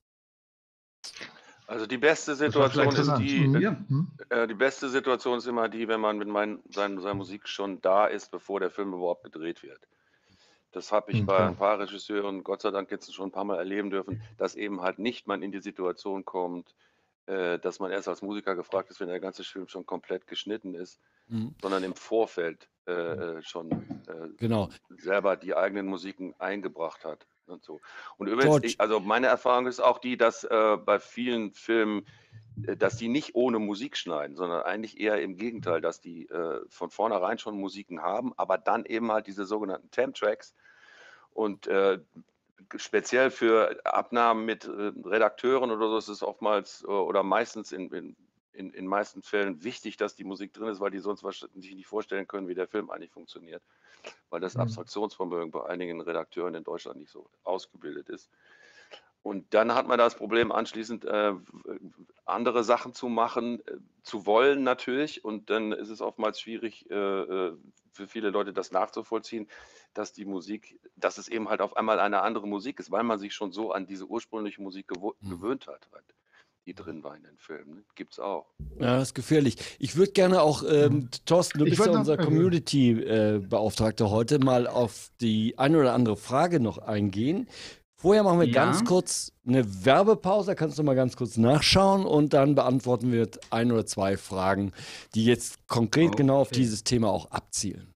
Also die beste Das Situation ist die, Mhm. Ja. Mhm. äh, die beste Situation ist immer die, wenn man mit mein, sein, seiner Musik schon da ist, bevor der Film überhaupt gedreht wird. Das habe ich Mhm, bei ein paar Regisseuren Gott sei Dank jetzt schon ein paar Mal erleben dürfen, dass eben halt nicht man in die Situation kommt, äh, dass man erst als Musiker gefragt ist, wenn der ganze Film schon komplett geschnitten ist, Hm. sondern im Vorfeld äh, äh, schon äh, Genau. selber die eigenen Musiken eingebracht hat und so. Und übrigens, ich, also meine Erfahrung ist auch die, dass äh, bei vielen Filmen, äh, dass die nicht ohne Musik schneiden, sondern eigentlich eher im Gegenteil, dass die äh, von vornherein schon Musiken haben, aber dann eben halt diese sogenannten Temp-Tracks und äh, speziell für Abnahmen mit äh, Redakteuren oder so ist es oftmals äh, oder meistens in, in, in, in meisten Fällen wichtig, dass die Musik drin ist, weil die sonst wahrscheinlich sich nicht vorstellen können, wie der Film eigentlich funktioniert. Weil das Mhm. Abstraktionsvermögen bei einigen Redakteuren in Deutschland nicht so ausgebildet ist. Und dann hat man das Problem anschließend äh, andere Sachen zu machen, äh, zu wollen natürlich. Und dann ist es oftmals schwierig äh, äh, für viele Leute das nachzuvollziehen, dass die Musik, dass es eben halt auf einmal eine andere Musik ist, weil man sich schon so an diese ursprüngliche Musik Mhm. gewöhnt hat, halt, die drin war in den Filmen. Ne? Gibt es auch. Ja, das ist gefährlich. Ich würde gerne auch, ähm, Thorsten, du Ich bist ja unser äh, Community-Beauftragter heute, mal auf die eine oder andere Frage noch eingehen. Vorher machen wir Ja. ganz kurz eine Werbepause, da kannst du mal ganz kurz nachschauen und dann beantworten wir ein oder zwei Fragen, die jetzt konkret genau auf Okay. dieses Thema auch abzielen.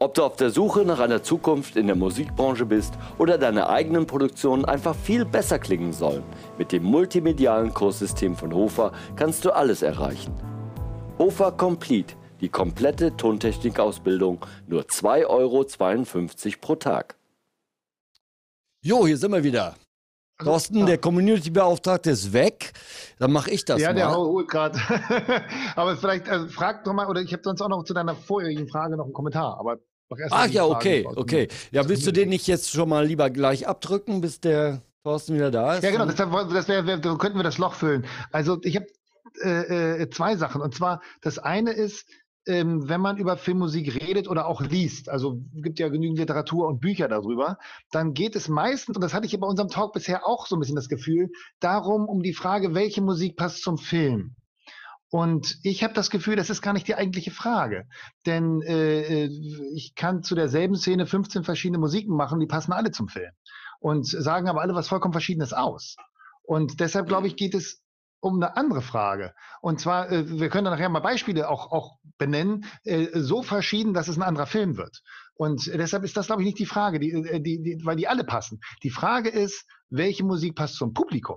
Ob du auf der Suche nach einer Zukunft in der Musikbranche bist oder deine eigenen Produktionen einfach viel besser klingen sollen, mit dem multimedialen Kurssystem von Hofer kannst du alles erreichen. Hofer Complete, die komplette Tontechnik-Ausbildung, nur 2,52 Euro pro Tag. Jo, hier sind wir wieder. Also, Thorsten, ja. der Community-Beauftragte ist weg. Dann mache ich das ja, der mal. holt gerade. aber vielleicht also, frag doch mal, oder ich habe sonst auch noch zu deiner vorherigen Frage noch einen Kommentar. Aber mach erst Ach ja, okay, okay. Ja, willst du den nicht jetzt schon mal lieber gleich abdrücken, bis der Thorsten wieder da ist? Ja, genau, deshalb das wär, wär, könnten wir das Loch füllen. Also ich habe äh, äh, zwei Sachen. Und zwar, das eine ist, ähm, wenn man über Filmmusik redet oder auch liest, also gibt ja genügend Literatur und Bücher darüber, dann geht es meistens, und das hatte ich bei unserem Talk bisher auch so ein bisschen das Gefühl, darum, um die Frage, welche Musik passt zum Film. Und ich habe das Gefühl, das ist gar nicht die eigentliche Frage. Denn äh, äh, ich kann zu derselben Szene 15 verschiedene Musiken machen, die passen alle zum Film. Und sagen aber alle was vollkommen Verschiedenes aus. Und deshalb, glaube ich, geht es um eine andere Frage. Und zwar, äh, wir können da nachher mal Beispiele auch, auch benennen, äh, so verschieden, dass es ein anderer Film wird. Und deshalb ist das, glaube ich, nicht die Frage, die, äh, die, die, weil die alle passen. Die Frage ist, welche Musik passt zum Publikum?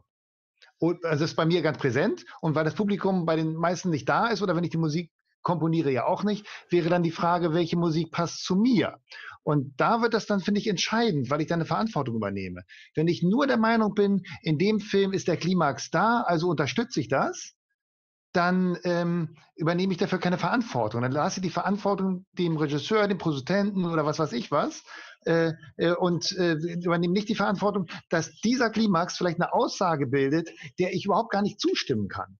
Und also das ist bei mir ganz präsent. Und weil das Publikum bei den meisten nicht da ist oder wenn ich die Musik komponiere ja auch nicht, wäre dann die Frage, welche Musik passt zu mir? Und da wird das dann, finde ich, entscheidend, weil ich dann eine Verantwortung übernehme. Wenn ich nur der Meinung bin, in dem Film ist der Klimax da, also unterstütze ich das, dann ähm, übernehme ich dafür keine Verantwortung. Dann lasse ich die Verantwortung dem Regisseur, dem Produzenten oder was weiß ich was äh, äh, und äh, übernehme nicht die Verantwortung, dass dieser Klimax vielleicht eine Aussage bildet, der ich überhaupt gar nicht zustimmen kann.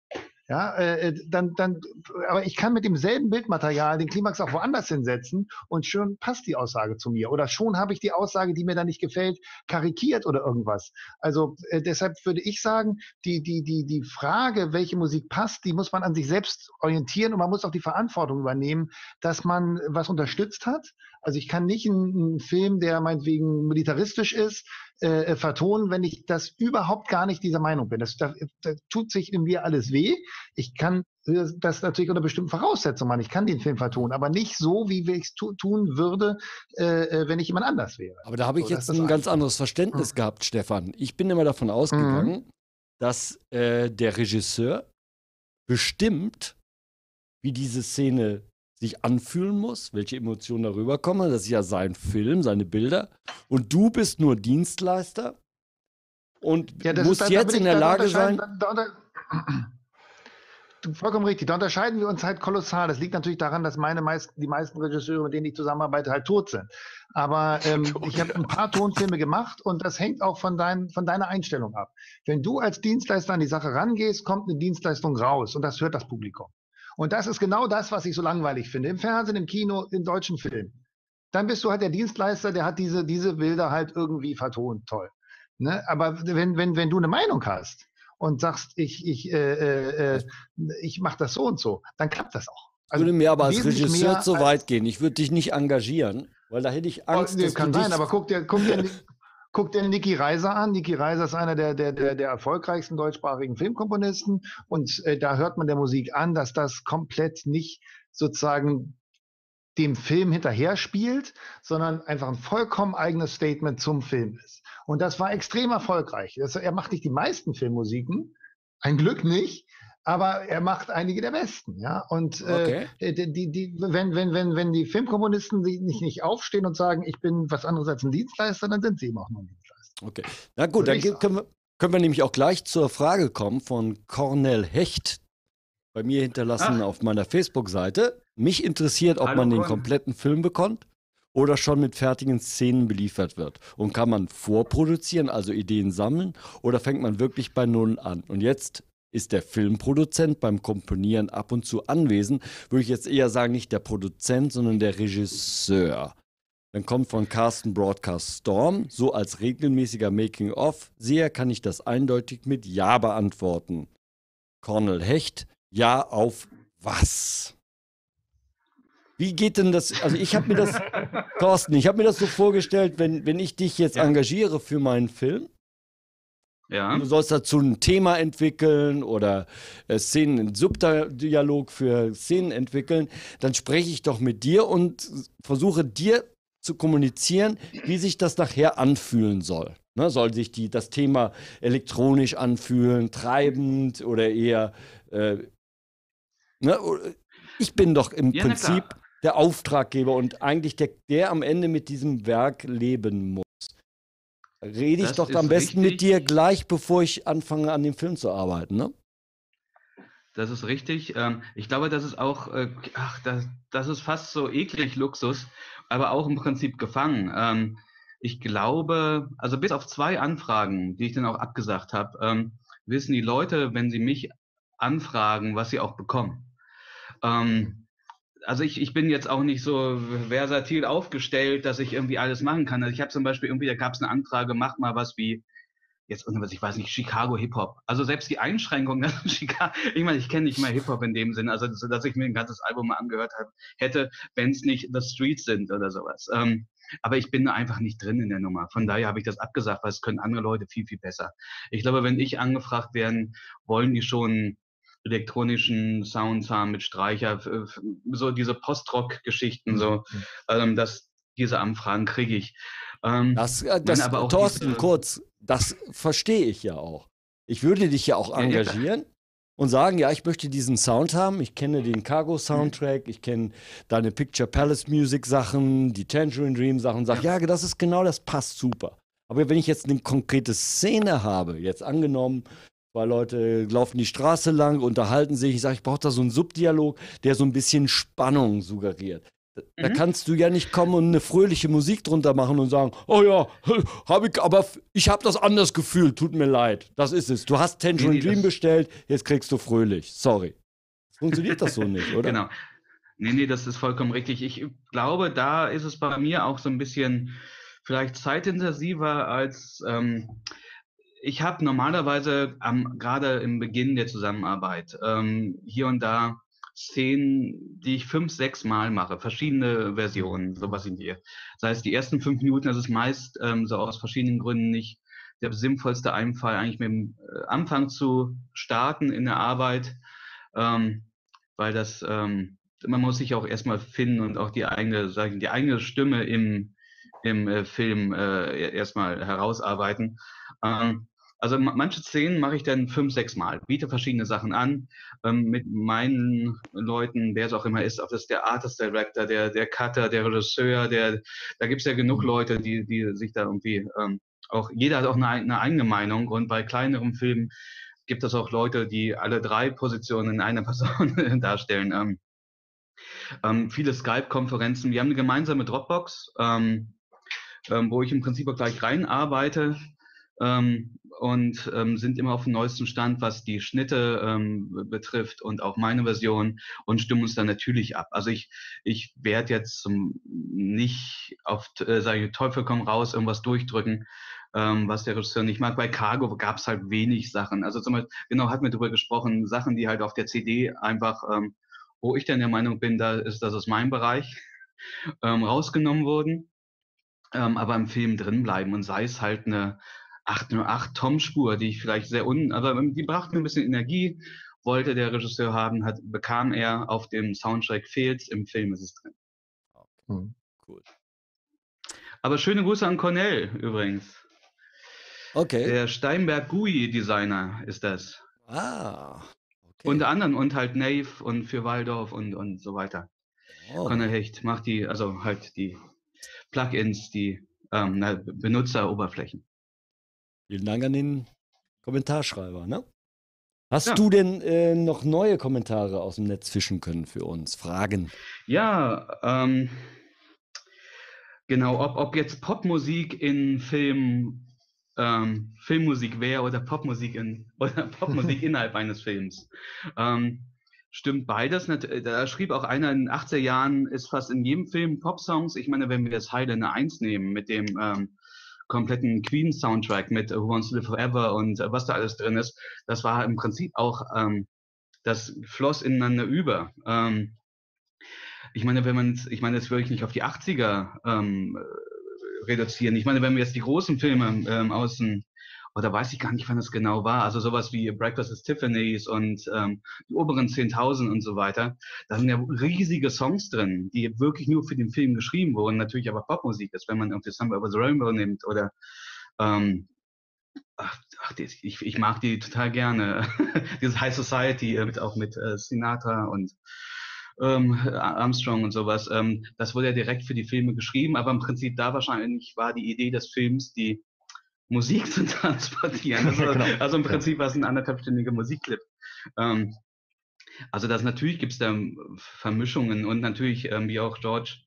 Ja, äh, dann, dann, aber ich kann mit demselben Bildmaterial den Klimax auch woanders hinsetzen und schon passt die Aussage zu mir. Oder schon habe ich die Aussage, die mir dann nicht gefällt, karikiert oder irgendwas. Also äh, deshalb würde ich sagen, die, die, die, die Frage, welche Musik passt, die muss man an sich selbst orientieren und man muss auch die Verantwortung übernehmen, dass man was unterstützt hat. Also ich kann nicht einen, einen Film, der meinetwegen militaristisch ist, äh, vertonen, wenn ich das überhaupt gar nicht dieser Meinung bin. Das, da, da tut sich in mir alles weh. Ich kann äh, das natürlich unter bestimmten Voraussetzungen machen. Ich kann den Film vertonen, aber nicht so, wie ich es tu tun würde, äh, äh, wenn ich jemand anders wäre. Aber da habe ich So, jetzt ein ganz anderes Verständnis gehabt, Stefan. Ich bin immer davon ausgegangen, dass äh, der Regisseur bestimmt, wie diese Szene sich anfühlen muss, welche Emotionen darüber kommen. Das ist ja sein Film, seine Bilder. Und du bist nur Dienstleister und Ja, musst ist, da- jetzt in der Lage sein. Da, vollkommen richtig. Da unterscheiden wir uns halt kolossal. Das liegt natürlich daran, dass meine meisten, die meisten Regisseure, mit denen ich zusammenarbeite, halt tot sind. Aber ähm, ich habe ein paar Tonfilme gemacht und das hängt auch von, dein, von deiner Einstellung ab. Wenn du als Dienstleister an die Sache rangehst, kommt eine Dienstleistung raus und das hört das Publikum. Und das ist genau das, was ich so langweilig finde. Im Fernsehen, im Kino, in deutschen Filmen. Dann bist du halt der Dienstleister, der hat diese, diese Bilder halt irgendwie vertont. Toll. Ne? Aber wenn, wenn, wenn du eine Meinung hast und sagst, ich, ich, äh, äh, äh, ich mache das so und so, dann klappt das auch. Ich würde mir aber als wesentlich Regisseur zu weit gehen. Ich würde dich nicht engagieren, weil da hätte ich Angst, Oh, nee, kann sein, aber guck dir, guck dir, guck dir Niki Reiser an. Niki Reiser ist einer der, der, der, der erfolgreichsten deutschsprachigen Filmkomponisten. Und äh, da hört man der Musik an, dass das komplett nicht sozusagen dem Film hinterher spielt, sondern einfach ein vollkommen eigenes Statement zum Film ist. Und das war extrem erfolgreich. Das, er macht nicht die meisten Filmmusiken, ein Glück nicht, aber er macht einige der besten. Ja? Und Okay. äh, die, die, wenn, wenn, wenn, wenn die Filmkomponisten sich nicht, nicht aufstehen und sagen, ich bin was anderes als ein Dienstleister, dann sind sie eben auch nur ein Dienstleister. Okay. Na gut, dann können wir, können wir nämlich auch gleich zur Frage kommen von Cornel Hecht. Bei mir hinterlassen Ach. auf meiner Facebook-Seite. Mich interessiert, ob Hallo, man den kompletten Film bekommt oder schon mit fertigen Szenen beliefert wird. Und kann man vorproduzieren, also Ideen sammeln, oder fängt man wirklich bei Null an? Und jetzt ist der Filmproduzent beim Komponieren ab und zu anwesend. Würde ich jetzt eher sagen, nicht der Produzent, sondern der Regisseur. Dann kommt von Carsten Broadcast Storm, so als regelmäßiger Making-of-Seher kann ich das eindeutig mit Ja beantworten. Cornel Hecht, Ja auf was? Wie geht denn das? Also ich habe mir das, Thorsten, ich habe mir das so vorgestellt, wenn, wenn ich dich jetzt Ja. engagiere für meinen Film, Ja. du sollst dazu ein Thema entwickeln oder äh, Szenen, einen Subdialog für Szenen entwickeln, dann spreche ich doch mit dir und versuche dir zu kommunizieren, wie sich das nachher anfühlen soll. Ne, soll sich die, das Thema elektronisch anfühlen, treibend oder eher. Äh, ne, ich bin doch im Ja, Prinzip der Auftraggeber und eigentlich der, der am Ende mit diesem Werk leben muss. Rede ich Das doch am besten mit richtig. dir gleich, bevor ich anfange, an dem Film zu arbeiten. Ne? Das ist richtig. Ähm, ich glaube, das ist auch, äh, ach, das, das ist fast so eklig Luxus, aber auch im Prinzip gefangen. Ähm, ich glaube, also bis auf zwei Anfragen, die ich dann auch abgesagt habe, ähm, wissen die Leute, wenn sie mich anfragen, was sie auch bekommen. Ähm, also ich, ich bin jetzt auch nicht so versatil aufgestellt, dass ich irgendwie alles machen kann. Also ich habe zum Beispiel irgendwie, da gab es eine Anfrage, mach mal was wie jetzt irgendwas, ich weiß nicht, Chicago Hip-Hop. Also selbst die Einschränkung, ich meine, ich kenne nicht mal Hip-Hop in dem Sinn, also so, dass ich mir ein ganzes Album mal angehört hab, hätte, wenn es nicht The Streets sind oder sowas. Ähm, aber ich bin einfach nicht drin in der Nummer. Von daher habe ich das abgesagt, weil es können andere Leute viel, viel besser. Ich glaube, wenn ich angefragt werden, wollen die schon elektronischen Sounds haben mit Streicher, so diese Post-Rock-Geschichten, so, ähm, dass diese Anfragen kriege ich. Ähm, Das, äh, das aber auch Thorsten, diese- kurz, das verstehe ich ja auch. Ich würde dich ja auch Ja, ja, engagieren und sagen, ja, ich möchte diesen Sound haben. Ich kenne den Cargo Soundtrack, ich kenne deine Picture Palace Music Sachen, die Tangerine Dream Sachen. Sag, ja. das ist genau, das passt super. Aber wenn ich jetzt eine konkrete Szene habe, jetzt angenommen, zwei Leute laufen die Straße lang, unterhalten sich, ich sage, ich brauche da so einen Subdialog, der so ein bisschen Spannung suggeriert. Da, da Mhm. kannst du ja nicht kommen und eine fröhliche Musik drunter machen und sagen, oh ja, habe ich, aber ich habe das anders gefühlt, tut mir leid. Das ist es. Du hast Tangerine Nee, Dream bestellt, jetzt kriegst du fröhlich. Sorry. Funktioniert das so nicht, oder? Genau. Nee, nee, das ist vollkommen richtig. Ich glaube, da ist es bei mir auch so ein bisschen vielleicht zeitintensiver als ähm, ich habe normalerweise am, gerade im Beginn der Zusammenarbeit ähm, hier und da Szenen, die ich fünf, sechs Mal mache, verschiedene Versionen, sowas in dir. Das heißt, die ersten fünf Minuten, das ist meist ähm, so aus verschiedenen Gründen nicht der sinnvollste Einfall, eigentlich mit dem äh, Anfang zu starten in der Arbeit, ähm, weil das, ähm, man muss sich auch erstmal finden und auch die eigene, sag ich, die eigene Stimme im, im äh, Film äh, erstmal herausarbeiten. Ähm, also ma- manche Szenen mache ich dann fünf, sechs Mal, biete verschiedene Sachen an, ähm, mit meinen Leuten, wer es auch immer ist, ob das der Artist Director, der, der Cutter, der Regisseur, der, da gibt es ja genug Leute, die, die sich da irgendwie ähm, auch, jeder hat auch eine, eine eigene Meinung und bei kleineren Filmen gibt es auch Leute, die alle drei Positionen in einer Person darstellen. Ähm, ähm, viele Skype-Konferenzen. Wir haben eine gemeinsame Dropbox, ähm, ähm, wo ich im Prinzip auch gleich reinarbeite ähm, und ähm, sind immer auf dem neuesten Stand, was die Schnitte ähm, betrifft und auch meine Version und stimmen uns dann natürlich ab. Also ich, ich werde jetzt zum, nicht auf, äh, sage ich, Teufel komm raus, irgendwas durchdrücken, ähm, was der Regisseur nicht mag. Bei Cargo gab es halt wenig Sachen. Also zum Beispiel, genau, hat mir darüber gesprochen, Sachen, die halt auf der CD einfach, ähm, wo ich dann der Meinung bin, da ist das ist mein Bereich, ähm, rausgenommen wurden, ähm, aber im Film drin bleiben und sei es halt eine 808 Tom-Spur, die ich vielleicht sehr un, aber die brachte mir ein bisschen Energie, wollte der Regisseur haben, hat, bekam er auf dem Soundtrack fehlt's, im Film ist es drin. Hm. Cool. Aber schöne Grüße an Cornell übrigens. Okay. Der Steinberg GUI Designer ist das. ah. Okay. Unter anderem und halt Nave und für Waldorf und, und so weiter. oh. Cornel Hecht macht die, also halt die Plugins, die ähm, Benutzeroberflächen. Vielen Dank an den Kommentarschreiber, ne? Hast Ja. du denn äh, noch neue Kommentare aus dem Netz fischen können für uns? Fragen? Ja, ähm, genau, ob, ob jetzt Popmusik in Film, ähm, Filmmusik wäre oder Popmusik in oder Popmusik innerhalb eines Films. Ähm, stimmt beides. Da schrieb auch einer in den 80er Jahren ist fast in jedem Film Popsongs. Ich meine, wenn wir das Highlander 1 nehmen mit dem ähm, kompletten Queen-Soundtrack mit Who Wants to Live Forever und äh, was da alles drin ist, das war im Prinzip auch, ähm, das floss ineinander über. Ähm, ich meine, wenn man, ich meine, das würde ich nicht auf die 80er ähm, äh, reduzieren. Ich meine, wenn wir jetzt die großen Filme ähm, aus dem, oder weiß ich gar nicht, wann das genau war, also sowas wie Breakfast at Tiffany's und ähm, die oberen 10.000 und so weiter, da sind ja riesige Songs drin, die wirklich nur für den Film geschrieben wurden, natürlich aber Popmusik ist, wenn man irgendwie Somewhere Over the Rainbow nimmt oder ähm, Ach, ach ich, ich mag die total gerne. Dieses High Society äh, mit, auch mit äh, Sinatra und ähm, Armstrong und sowas. Ähm, das wurde ja direkt für die Filme geschrieben, aber im Prinzip da wahrscheinlich war die Idee des Films, die Musik zu transportieren. Also, Genau. also im Ja. Prinzip war es ein anderthalbstündiger Musikclip. Ähm, also das natürlich gibt es da Vermischungen und natürlich, ähm, wie auch George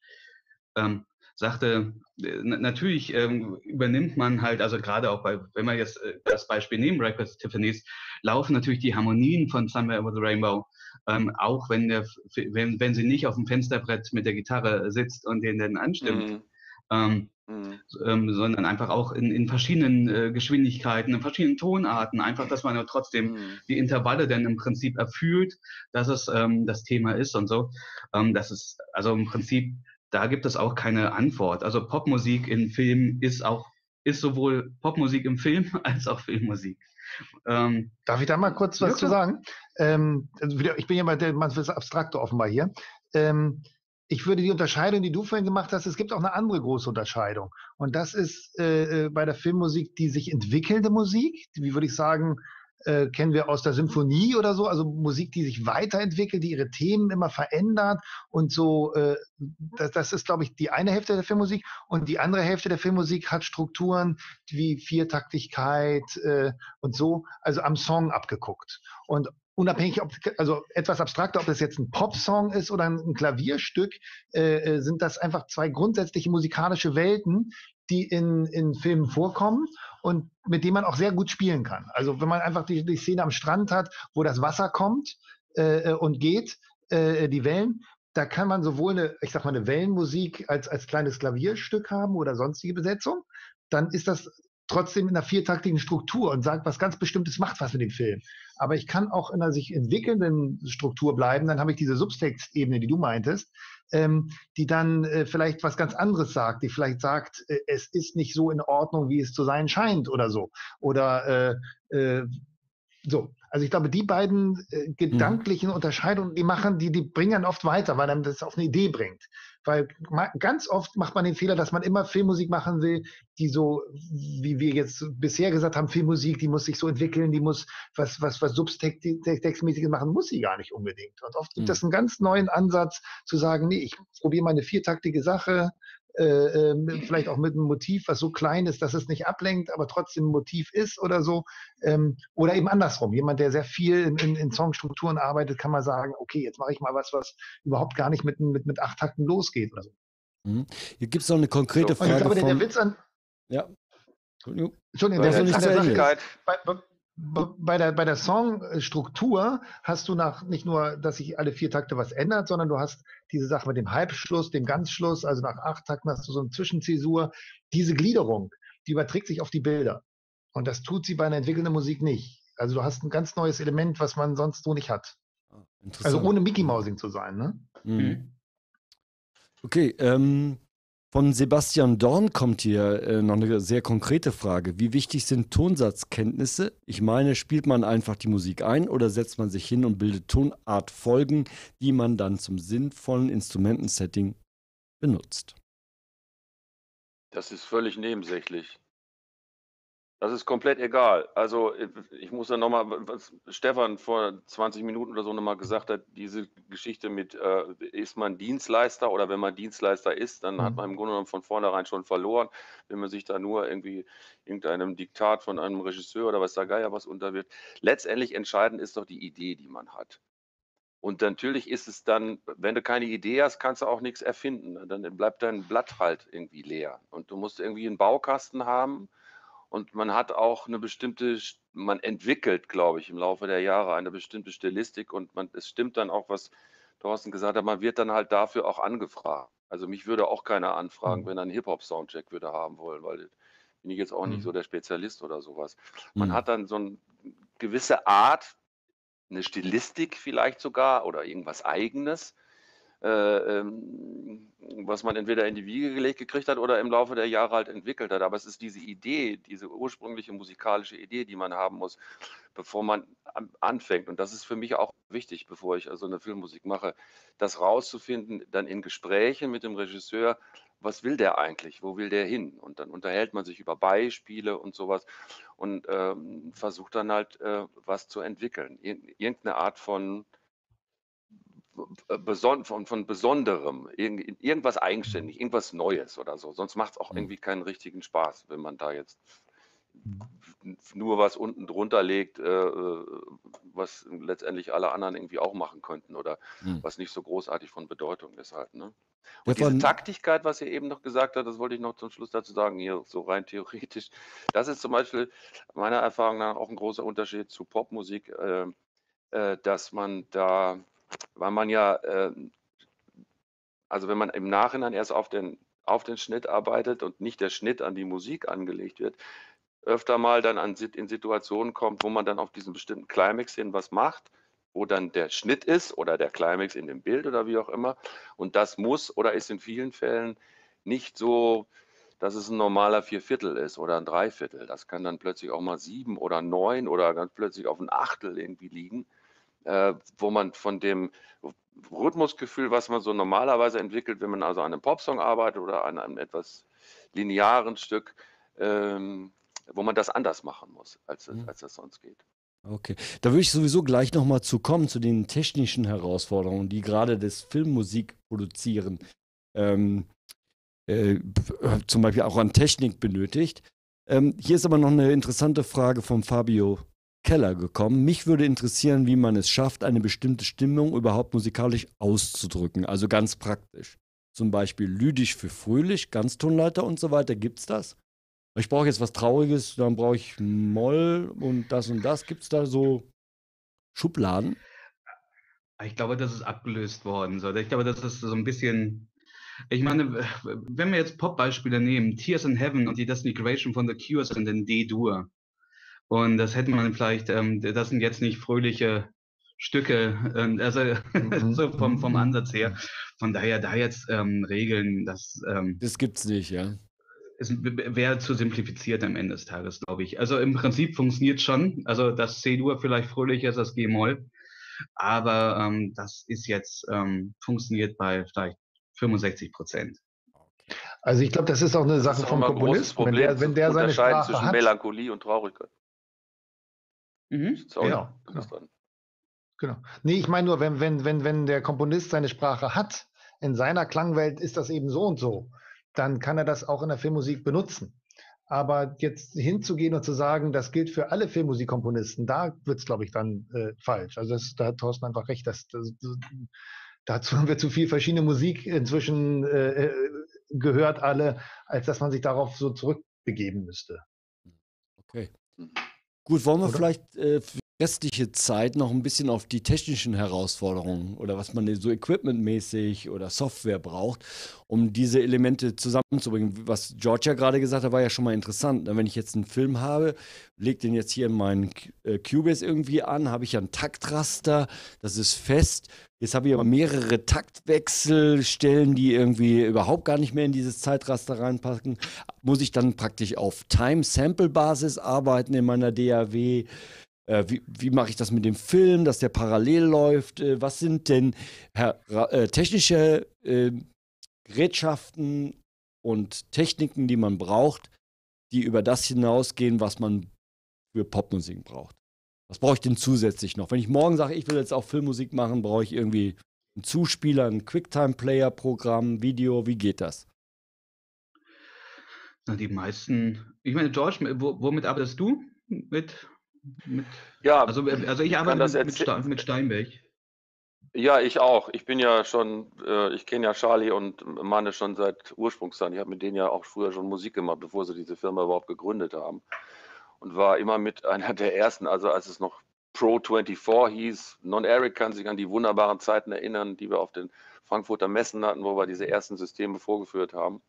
ähm, sagte, äh, na- natürlich ähm, übernimmt man halt, also gerade auch bei, wenn wir jetzt äh, das Beispiel nehmen, Breakfast Tiffany's, laufen natürlich die Harmonien von Somewhere Over the Rainbow, ähm, auch wenn, der, wenn, wenn sie nicht auf dem Fensterbrett mit der Gitarre sitzt und den dann anstimmt, Mhm. ähm, Mhm. ähm, sondern einfach auch in, in verschiedenen äh, Geschwindigkeiten, in verschiedenen Tonarten, einfach, dass man ja trotzdem Mhm. die Intervalle dann im Prinzip erfüllt, dass es ähm, das Thema ist und so. Ähm, das ist, also im Prinzip, da gibt es auch keine Antwort. Also Popmusik in Filmen ist auch, ist sowohl Popmusik im Film als auch Filmmusik. Ähm, Darf ich da mal kurz Ja, was zu klar. sagen? Ähm, also ich bin ja mal der Mann fürs Abstrakte offenbar hier. Ähm, ich würde die Unterscheidung, die du vorhin gemacht hast, es gibt auch eine andere große Unterscheidung. Und das ist äh, äh, bei der Filmmusik die sich entwickelnde Musik. Wie würde ich sagen, äh, kennen wir aus der Symphonie oder so, also Musik, die sich weiterentwickelt, die ihre Themen immer verändert und so. Äh, das, das ist, glaube ich, die eine Hälfte der Filmmusik und die andere Hälfte der Filmmusik hat Strukturen wie Viertaktigkeit äh, und so, also am Song abgeguckt. Und unabhängig, ob, also etwas abstrakter, ob das jetzt ein Popsong ist oder ein, Klavierstück, äh, äh, sind das einfach zwei grundsätzliche musikalische Welten, die in, in Filmen vorkommen und mit denen man auch sehr gut spielen kann. Also wenn man einfach die, die Szene am Strand hat, wo das Wasser kommt äh, äh, und geht, äh, die Wellen, da kann man sowohl eine, ich sag mal, eine Wellenmusik als, als kleines Klavierstück haben oder sonstige Besetzung, dann ist das trotzdem in einer viertaktigen Struktur und sagt was ganz Bestimmtes, macht was mit dem Film. Aber ich kann auch in einer sich entwickelnden Struktur bleiben, dann habe ich diese Subtextebene, die du meintest, ähm, die dann äh, vielleicht was ganz anderes sagt, die vielleicht sagt, äh, es ist nicht so in Ordnung, wie es zu sein scheint oder so. Oder äh, äh, so. Also ich glaube, die beiden äh, gedanklichen Unterscheidungen, die machen, die, die bringen dann oft weiter, weil dann das auf eine Idee bringt. Weil ganz oft macht man den Fehler, dass man immer Filmmusik machen will, die so, wie wir jetzt bisher gesagt haben, Filmmusik, die muss sich so entwickeln, die muss was, was, was Subtextmäßiges machen, muss sie gar nicht unbedingt. Und oft gibt Mhm. es einen ganz neuen Ansatz zu sagen, nee, ich probiere mal eine viertaktige Sache, äh, äh, mit- vielleicht auch mit einem Motiv, was so klein ist, dass es nicht ablenkt, aber trotzdem ein Motiv ist oder so. Ähm, oder eben andersrum. Jemand, der sehr viel in, in, in Songstrukturen arbeitet, kann mal sagen, okay, jetzt mache ich mal was, was überhaupt gar nicht mit, mit, mit acht Takten losgeht oder so. Mhm. Hier gibt es noch eine konkrete So. Und ich Frage glaube, der, der. Witz an, Ja. Entschuldigung. Entschuldigung, der der Witz nicht an der Sache ist, bei, bei der, bei der Songstruktur hast du nach nicht nur, dass sich alle vier Takte was ändert, sondern du hast diese Sache mit dem Halbschluss, dem Ganzschluss, also nach acht Takten hast du so eine Zwischenzäsur. Diese Gliederung, die überträgt sich auf die Bilder. Und das tut sie bei einer entwickelnden Musik nicht. Also du hast ein ganz neues Element, was man sonst so nicht hat. Ah. Also ohne Mickey Mousing zu sein, ne? Mhm. Okay, ähm, von Sebastian Dorn kommt hier äh, noch eine sehr konkrete Frage. Wie wichtig sind Tonsatzkenntnisse? Ich meine, spielt man einfach die Musik ein oder setzt man sich hin und bildet Tonartfolgen, die man dann zum sinnvollen Instrumentensetting benutzt? das ist völlig nebensächlich. Das ist komplett egal. Also äh, ich muss ja nochmal, was Stefan vor 20 Minuten oder so nochmal gesagt hat, diese Geschichte mit, äh, ist man Dienstleister oder wenn man Dienstleister ist, dann hat Mhm. man im Grunde genommen von vornherein schon verloren, wenn man sich da nur irgendwie irgendeinem Diktat von einem Regisseur oder was da Geier was unterwirft. Letztendlich entscheidend ist doch die Idee, die man hat. Und natürlich ist es dann, wenn du keine Idee hast, kannst du auch nichts erfinden. Dann bleibt dein Blatt halt irgendwie leer. Und du musst irgendwie einen Baukasten haben. Und man hat auch eine bestimmte, St- man entwickelt, glaube ich, im Laufe der Jahre eine bestimmte Stilistik und man, es stimmt dann auch, was Thorsten gesagt hat, man wird dann halt dafür auch angefragt. Also mich würde auch keiner anfragen, Mhm. wenn er einen Hip-Hop-Soundcheck würde haben wollen, weil bin ich jetzt auch nicht Mhm. so der Spezialist oder sowas. Man Mhm. hat dann so eine gewisse Art, eine Stilistik vielleicht sogar oder irgendwas Eigenes, was man entweder in die Wiege gelegt gekriegt hat oder im Laufe der Jahre halt entwickelt hat. Aber es ist diese Idee, diese ursprüngliche musikalische Idee, die man haben muss, bevor man an- anfängt. Und das ist für mich auch wichtig, bevor ich also eine Filmmusik mache, das rauszufinden, dann in Gesprächen mit dem Regisseur, was will der eigentlich, wo will der hin? Und dann unterhält man sich über Beispiele und sowas und ähm, versucht dann halt äh, was zu entwickeln. Ir irgendeine Art von, äh, beson von, von Besonderem, irgend irgendwas eigenständig, irgendwas Neues oder so. Sonst macht es auch Mhm. irgendwie keinen richtigen Spaß, wenn man da jetzt Mhm. nur was unten drunter legt, äh, äh, was letztendlich alle anderen irgendwie auch machen könnten oder Mhm. was nicht so großartig von Bedeutung ist halt. Ne? Und diese Taktigkeit, was ihr eben noch gesagt habt, das wollte ich noch zum Schluss dazu sagen, hier so rein theoretisch, das ist zum Beispiel meiner Erfahrung nach auch ein großer Unterschied zu Popmusik, äh, äh, dass man da, weil man ja, äh, also wenn man im Nachhinein erst auf den, auf den Schnitt arbeitet und nicht der Schnitt an die Musik angelegt wird, öfter mal dann an, in Situationen kommt, wo man dann auf diesen bestimmten Climax hin was macht, wo dann der Schnitt ist oder der Climax in dem Bild oder wie auch immer. Und das muss oder ist in vielen Fällen nicht so, dass es ein normaler Vierviertel ist oder ein Dreiviertel. Das kann dann plötzlich auch mal sieben oder neun oder ganz plötzlich auf ein Achtel irgendwie liegen, äh, wo man von dem Rhythmusgefühl, was man so normalerweise entwickelt, wenn man also an einem Popsong arbeitet oder an einem etwas linearen Stück, ähm, wo man das anders machen muss, als, es- Mhm. als das sonst geht. Okay, da würde ich sowieso gleich nochmal zu kommen, zu den technischen Herausforderungen, die gerade das Filmmusik produzieren, ähm, äh, äh, zum Beispiel auch an Technik benötigt. Ähm, hier ist aber noch eine interessante Frage von Fabio Keller gekommen. Mich würde interessieren, wie man es schafft, eine bestimmte Stimmung überhaupt musikalisch auszudrücken, also ganz praktisch. Zum Beispiel lydisch für fröhlich, Ganztonleiter und so weiter. Gibt's das? Ich brauche jetzt was Trauriges, dann brauche ich Moll und das und das. Gibt es da so Schubladen? Ich glaube, das ist abgelöst worden. Ich glaube, das ist so ein bisschen. Ich meine, wenn wir jetzt Pop-Beispiele nehmen, Tears in Heaven und die Disintegration von The Cure sind in D-Dur. Und das hätte man vielleicht, ähm, das sind jetzt nicht fröhliche Stücke, ähm, also Mhm. so vom, vom Mhm. Ansatz her. Von daher, da jetzt ähm, Regeln, das ähm, Das gibt's nicht, ja. es wäre zu simplifiziert am Ende des Tages, glaube ich. Also im Prinzip funktioniert schon. Also das C-Dur vielleicht fröhlicher ist als G-Moll. Aber ähm, das ist jetzt, ähm, funktioniert bei vielleicht 65 Prozent. Also ich glaube, das ist auch eine Sache vom Komponisten. Wenn der, wenn der seine Sprache zwischen hat, Melancholie und Traurigkeit. Mhm. Sorry, Genau, dran. Genau. Nee, ich meine nur, wenn, wenn, wenn, wenn der Komponist seine Sprache hat, in seiner Klangwelt ist das eben so und so, dann kann er das auch in der Filmmusik benutzen. Aber jetzt hinzugehen und zu sagen, das gilt für alle Filmmusikkomponisten, da wird es, glaube ich, dann äh, falsch. Also das, da hat Thorsten einfach recht. Das, das, dazu haben wir zu viel verschiedene Musik inzwischen äh, äh, gehört alle, als dass man sich darauf so zurückbegeben müsste. Okay. Gut, wollen wir Oder? vielleicht äh, restliche Zeit noch ein bisschen auf die technischen Herausforderungen oder was man so equipmentmäßig oder Software braucht, um diese Elemente zusammenzubringen. Was George ja gerade gesagt hat, war ja schon mal interessant. Wenn ich jetzt einen Film habe, leg den jetzt hier in meinen äh, Cubase irgendwie an, habe ich ja ein Taktraster, das ist fest. Jetzt habe ich aber mehrere Taktwechselstellen, die irgendwie überhaupt gar nicht mehr in dieses Zeitraster reinpassen. Muss ich dann praktisch auf Time-Sample-Basis arbeiten in meiner DAW? Äh, wie wie mache ich das mit dem Film, dass der parallel läuft? Äh, was sind denn äh, technische äh, Gerätschaften und Techniken, die man braucht, die über das hinausgehen, was man für Popmusik braucht? Was brauche ich denn zusätzlich noch? Wenn ich morgen sage, ich will jetzt auch Filmmusik machen, brauche ich irgendwie einen Zuspieler, ein Quicktime-Player-Programm, Video, wie geht das? Na, die meisten, ich meine, George, wo, womit arbeitest du? Mit, mit Ja, also, also ich arbeite mit, mit, Stein, mit Steinberg. Ja, ich auch. Ich bin ja schon, äh, ich kenne ja Charlie und Manne schon seit Ursprungszeit. Ich habe mit denen ja auch früher schon Musik gemacht, bevor sie diese Firma überhaupt gegründet haben. Und war immer mit einer der ersten, also als es noch Pro 24 hieß. Non-Eric kann sich an die wunderbaren Zeiten erinnern, die wir auf den Frankfurter Messen hatten, wo wir diese ersten Systeme vorgeführt haben.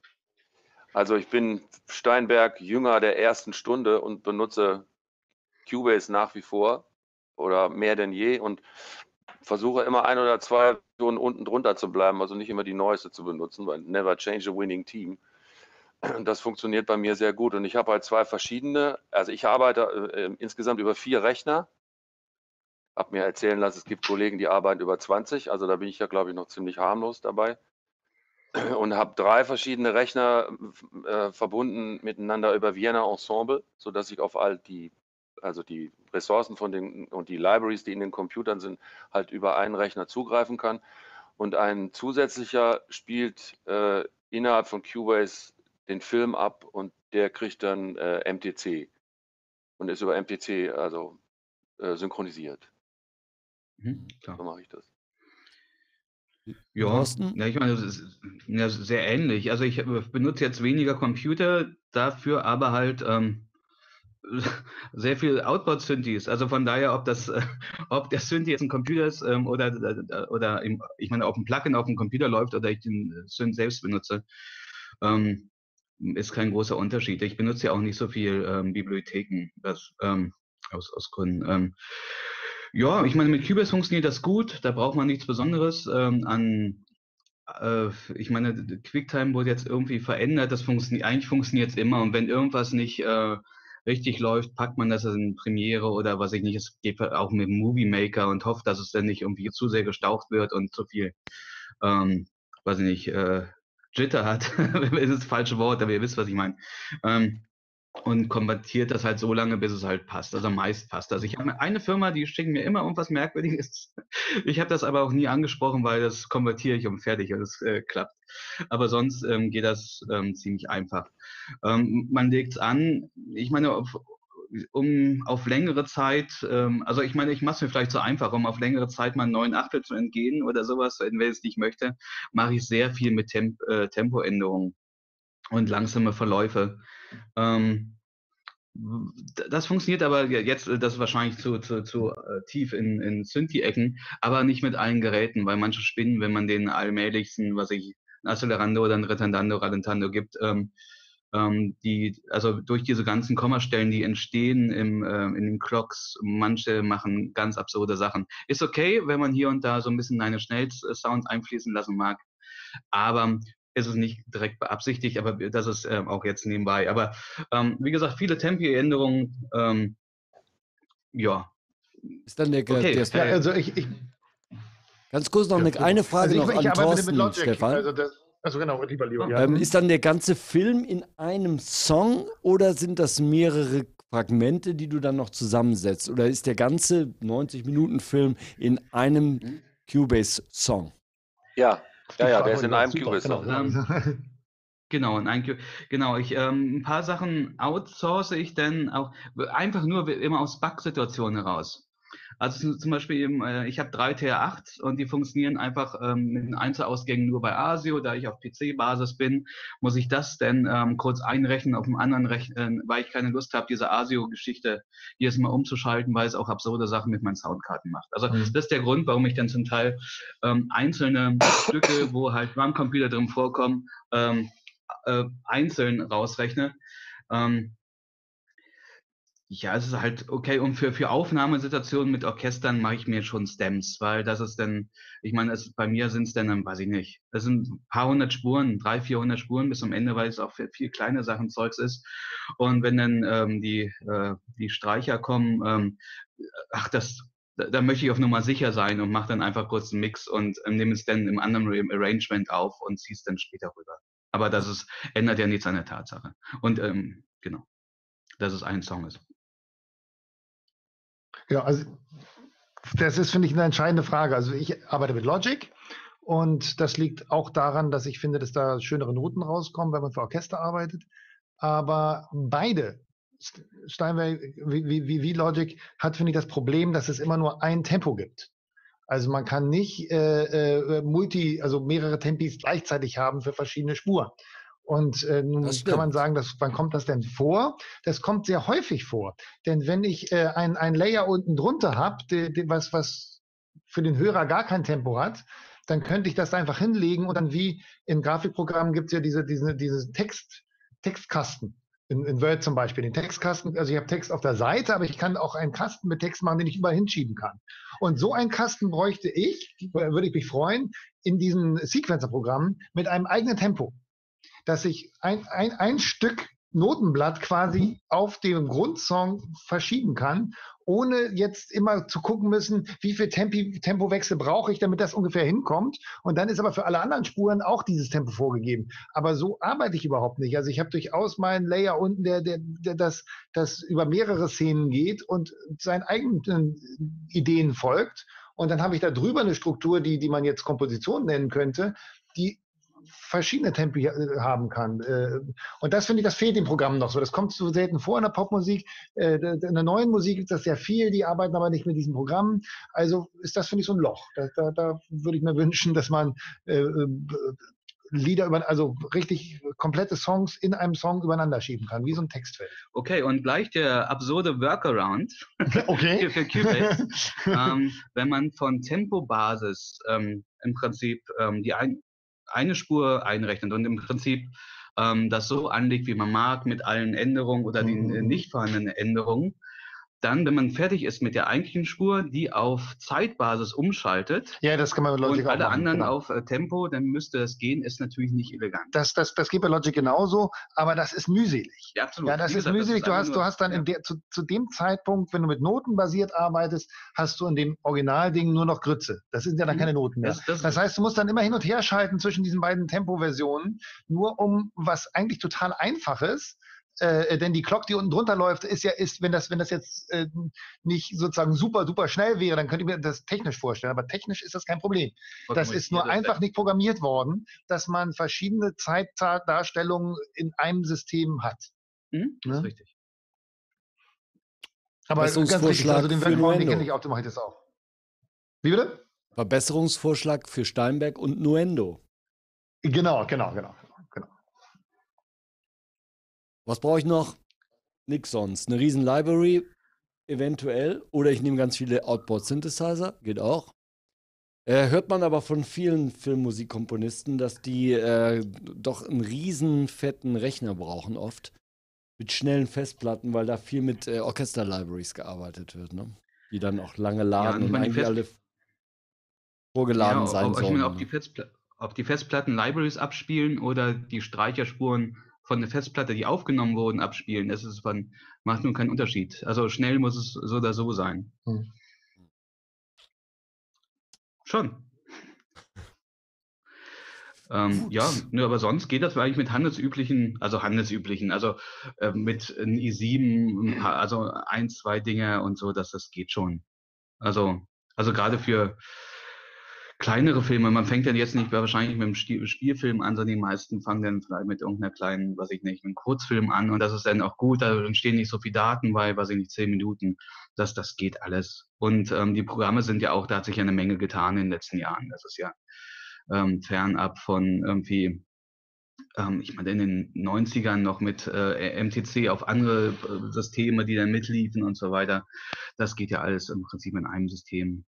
Also ich bin Steinberg Jünger der ersten Stunde und benutze Cubase nach wie vor oder mehr denn je und versuche immer ein oder zwei Versionen unten drunter zu bleiben, also nicht immer die neueste zu benutzen, weil never change a winning team. Das funktioniert bei mir sehr gut und ich habe halt zwei verschiedene, also ich arbeite äh, insgesamt über vier Rechner. Hab mir erzählen lassen, es gibt Kollegen, die arbeiten über 20, also da bin ich ja, glaube ich, noch ziemlich harmlos dabei. Und habe drei verschiedene Rechner äh, verbunden miteinander über Vienna Ensemble, sodass ich auf all die, also die Ressourcen von den und die Libraries, die in den Computern sind, halt über einen Rechner zugreifen kann. Und ein zusätzlicher spielt äh, innerhalb von Cubase den Film ab und der kriegt dann äh, MTC und ist über MTC also äh, synchronisiert. Mhm, klar. So mache ich das. Ja, ja, ich meine, das ist ja, sehr ähnlich. Also ich äh, benutze jetzt weniger Computer, dafür aber halt ähm, sehr viel Outboard-Synthes. Also von daher, ob das, äh, ob der Synth jetzt ein Computer ist ähm, oder, äh, oder im, ich meine, ob ein Plugin auf dem Computer läuft oder ich den Synth selbst benutze, ähm, ist kein großer Unterschied. Ich benutze ja auch nicht so viel ähm, Bibliotheken das, ähm, aus, aus Gründen. Ähm, ja, ich meine, mit Cubase funktioniert das gut. Da braucht man nichts Besonderes ähm, an. Äh, ich meine, QuickTime wurde jetzt irgendwie verändert. Das funktioniert, eigentlich funktioniert es immer. Und wenn irgendwas nicht äh, richtig läuft, packt man das in Premiere oder was ich nicht. Es geht auch mit Movie Maker und hofft, dass es dann nicht irgendwie zu sehr gestaucht wird und zu viel, ähm, weiß ich nicht, äh, Jitter hat. das ist das falsche Wort, aber ihr wisst, was ich meine. Ähm, und konvertiert das halt so lange, bis es halt passt, also meist passt. Also ich habe eine Firma, die schicken mir immer irgendwas Merkwürdiges. Ich habe das aber auch nie angesprochen, weil das konvertiere ich und fertig und es äh, klappt. Aber sonst ähm, geht das ähm, ziemlich einfach. Ähm, man legt es an, ich meine, auf, um auf längere Zeit, ähm, also ich meine, ich mache es mir vielleicht so einfach, um auf längere Zeit mal einen neuen Achtel zu entgehen oder sowas, wenn ich es nicht möchte, mache ich sehr viel mit Temp äh, Tempoänderungen und langsame Verläufe. Ähm, das funktioniert aber je- jetzt, äh, das ist wahrscheinlich zu, zu, zu äh, tief in, in Synthi-Ecken, aber nicht mit allen Geräten, weil manche spinnen, wenn man den allmählichsten, was ich, ein Acelerando oder ein Retardando, Rallentando gibt, ähm, ähm, die, also durch diese ganzen Kommastellen, die entstehen im, äh, in den Clocks, manche machen ganz absurde Sachen. Ist okay, wenn man hier und da so ein bisschen eine Schnellsound einfließen lassen mag, aber ist es nicht direkt beabsichtigt, aber das ist ähm, auch jetzt nebenbei. Aber ähm, wie gesagt, viele Tempi-Änderungen, ähm, ja, Ist dann der, Okay, der, Ja, also ich, ich, ganz kurz noch Ja, eine, eine Frage also noch ich, an ich arbeite Thorsten, mit Logic. Stefan. Also, das, also genau, lieber Leo. Ja. Ähm, ist dann der ganze Film in einem Song oder sind das mehrere Fragmente, die du dann noch zusammensetzt? Oder ist der ganze 90-Minuten-Film in einem Cubase-Song? Ja, ja, ja, der ist in einem Cubase-Song. genau. Genau, und ein, genau, ich ähm, ein paar Sachen outsource ich dann auch einfach nur immer aus Bug-Situationen heraus. Also zum- Beispiel eben, äh, ich habe drei TR8 und die funktionieren einfach ähm, mit den Einzelausgängen nur bei ASIO. Da ich auf PC-Basis bin, muss ich das dann ähm, kurz einrechnen auf dem anderen Rechner, äh, weil ich keine Lust habe, diese ASIO-Geschichte jedes Mal umzuschalten, weil es auch absurde Sachen mit meinen Soundkarten macht. Also Mhm. das ist der Grund, warum ich dann zum Teil ähm, einzelne Stücke, wo halt Drumcomputer drin vorkommen, ähm, äh, einzeln rausrechne. Ähm, ja, es ist halt okay. Und für, für Aufnahmesituationen mit Orchestern mache ich mir schon Stems, weil das ist dann, ich meine, es, bei mir sind es dann, ähm, weiß ich nicht, das sind ein paar hundert Spuren, drei, vierhundert Spuren bis zum Ende, weil es auch für viel kleine Sachen Zeugs ist. Und wenn dann ähm, die, äh, die Streicher kommen, ähm, ach, das, da, da möchte ich auf Nummer sicher sein und mache dann einfach kurz einen Mix und ähm, nehme es dann im anderen Re- Arrangement auf und ziehe es dann später rüber. Aber das ist, ändert ja nichts an der Tatsache. Und ähm, Genau. Dass es ein Song ist. Ja, also das ist, finde ich, eine entscheidende Frage. Also ich arbeite mit Logic und das liegt auch daran, dass ich finde, dass da schönere Noten rauskommen, wenn man für Orchester arbeitet. Aber beide, St- Steinway wie, wie, wie wie Logic, hat, finde ich, das Problem, dass es immer nur ein Tempo gibt. Also man kann nicht äh, äh, multi, also mehrere Tempis gleichzeitig haben für verschiedene Spuren. Und äh, nun kann man sagen, dass, wann kommt das denn vor? Das kommt sehr häufig vor. Denn wenn ich äh, ein, ein Layer unten drunter habe, was, was für den Hörer gar kein Tempo hat, dann könnte ich das einfach hinlegen und dann wie in Grafikprogrammen gibt es ja diese, diese, diese Text, Textkasten. In, in Word zum Beispiel, den Textkasten, also ich habe Text auf der Seite, aber ich kann auch einen Kasten mit Text machen, den ich überall hinschieben kann. Und so einen Kasten bräuchte ich, würde ich mich freuen, in diesem Sequencer-Programm mit einem eigenen Tempo dass ich ein, ein, ein Stück Notenblatt quasi auf dem Grundsong verschieben kann, ohne jetzt immer zu gucken müssen, wie viel Tempi, Tempowechsel brauche ich, damit das ungefähr hinkommt. Und dann ist aber für alle anderen Spuren auch dieses Tempo vorgegeben. Aber so arbeite ich überhaupt nicht. Also ich habe durchaus meinen Layer unten, der, der, der das, das über mehrere Szenen geht und seinen eigenen Ideen folgt. Und dann habe ich da drüber eine Struktur, die, die man jetzt Komposition nennen könnte, die verschiedene Tempi äh, haben kann. Äh, Und das finde ich, das fehlt dem Programm noch so. Das kommt so selten vor in der Popmusik. Äh, In der neuen Musik ist das sehr viel, die arbeiten aber nicht mit diesem Programm. Also ist das, finde ich, so ein Loch. Da, da, da würde ich mir wünschen, dass man äh, Lieder über, also richtig komplette Songs in einem Song übereinander schieben kann, wie so ein Textfeld. Okay, und gleich der absurde Workaround Okay. für, Cubase. ähm, wenn man von Tempobasis ähm, im Prinzip ähm, die ein, eine Spur einrechnet und im Prinzip ähm, das so anlegt, wie man mag, mit allen Änderungen oder den äh, Mhm. nicht vorhandenen Änderungen, dann, wenn man fertig ist mit der eigentlichen Spur, die auf Zeitbasis umschaltet ja, das kann man mit Logic und auch alle machen, anderen genau. auf äh, Tempo, dann müsste das gehen, ist natürlich nicht elegant. Das, das, das geht bei Logic genauso, aber das ist mühselig. Ja, absolut. Ja, das Wie ist gesagt, mühselig. Du einfach hast, nur- du hast dann ja. in der, zu, zu dem Zeitpunkt, wenn du mit Noten basiert arbeitest, hast du in dem Originalding nur noch Grütze. Das sind ja dann Mhm. keine Noten mehr. Das- das- Das heißt, du musst dann immer hin und her schalten zwischen diesen beiden Tempoversionen, nur um was eigentlich total Einfaches. Äh, denn die Glock, die unten drunter läuft, ist ja, ist, wenn das, wenn das jetzt äh, nicht sozusagen super, super schnell wäre, dann könnte ich mir das technisch vorstellen. Aber technisch ist das kein Problem. Das Vollkommen ist nur einfach nicht programmiert worden, dass man verschiedene Zeitdarstellungen in einem System hat. Mhm, das ist Ne? richtig. Aber ganz richtig, also den Workaround, den kenne ich auch, den mache ich das auch. Wie bitte? Verbesserungsvorschlag für Steinberg und Nuendo. Genau, genau, genau. Was brauche ich noch? Nix sonst. Eine riesen Library, eventuell. Oder ich nehme ganz viele Outboard-Synthesizer, geht auch. Äh, hört man aber von vielen Filmmusikkomponisten, dass die äh, doch einen riesen fetten Rechner brauchen oft. Mit schnellen Festplatten, weil da viel mit äh, Orchester-Libraries gearbeitet wird, ne? Die dann auch lange laden ich und die eigentlich Fest- alle vorgeladen Ja, sein ob, ich sollen. meine, ob, die? Festpla ob die Festplatten Libraries abspielen oder die Streicherspuren von der Festplatte, die aufgenommen wurden, abspielen, das ist von, macht nun keinen Unterschied. Also schnell muss es so oder so sein. Hm. Schon. Ähm, ja, nö, aber sonst geht das eigentlich mit handelsüblichen, also handelsüblichen, also äh, mit einem i7, ein paar, also ein, zwei Dinge und so, dass das geht schon. Also, also gerade für kleinere Filme, man fängt dann jetzt nicht wahrscheinlich mit einem Spielfilm an, sondern die meisten fangen dann vielleicht mit irgendeiner kleinen, was ich nicht, einem Kurzfilm an und das ist dann auch gut, da entstehen nicht so viele Daten bei, weiß ich nicht, zehn Minuten, das, das geht alles. Und ähm, die Programme sind ja auch, da hat sich ja eine Menge getan in den letzten Jahren. Das ist ja ähm, fernab von irgendwie, ähm, ich meine, in den 90ern noch mit äh, MTC auf andere äh, Systeme, die dann mitliefen und so weiter. Das geht ja alles im Prinzip in einem System.